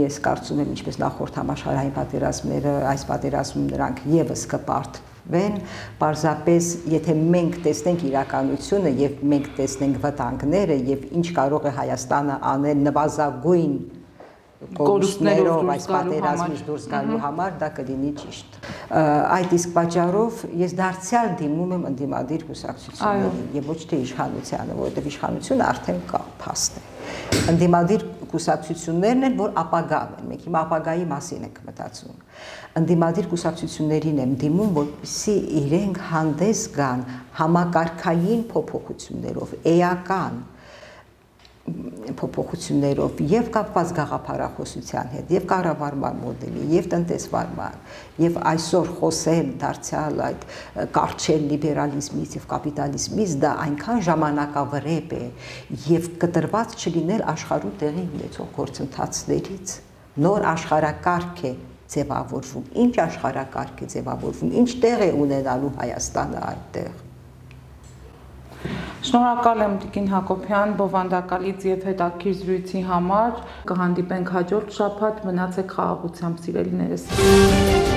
Speaker 2: ես կարծում եմ ինչպես նախորդ համաշխարհային պատերազմները այս պատերազմում նրանք եւս կպարտ վեն, պարզապես եթե մենք տեսնենք իրականությունը եւ մենք տեսնենք վտանգները եւ ինչ կարող է Հայաստանը անել նվազագույն կորուստներով այս պատերազմից դուրս գալու համար դա կլինի ճիշտ։ Այդ իսկ պատճառով ես դարձյալ դիմում եմ ընդդիմադիր կուսակցություններին եւ ոչ թե իշխանությանը, որովհետեւ իշխանությունը արդեն կա, փաստ է։ Ընդդիմադիր կուսակցություններն են, որ ապագան են։ Մենք հիմա ապագայի մասին ենք մտածում ընդդիմադիր կուսակցություններին եմ դիմում, որպեսզի իրենք հանդես գան համակարգային փոփոխություններով, էական փոփոխություններով եւ կապված գաղափարախոսության հետ եւ կառավարման մոդելի եւ տնտեսվարման եւ այսօր խոսել դարձյալ այդ կարճել լիբերալիզմից եւ կապիտալիզմից դա այնքան ժամանակավրեպ է եւ կտրված չլինել աշխարհում տեղի ունեցող գործընթացներից նոր աշխարհակարգ է ձևավորվում, ինչ աշխարհակարգ է ձևավորվում, ինչ տեղ է ունենալու Հայաստանը այդտեղ։
Speaker 1: Շնորհակալ եմ Տիկին Հակոբյան բովանդակալից եւ հետաքրիր զրույցի համար։ Կհանդիպենք հաջորդ շաբաթ։ Մնացեք խաղաղությամբ, սիրելիներս։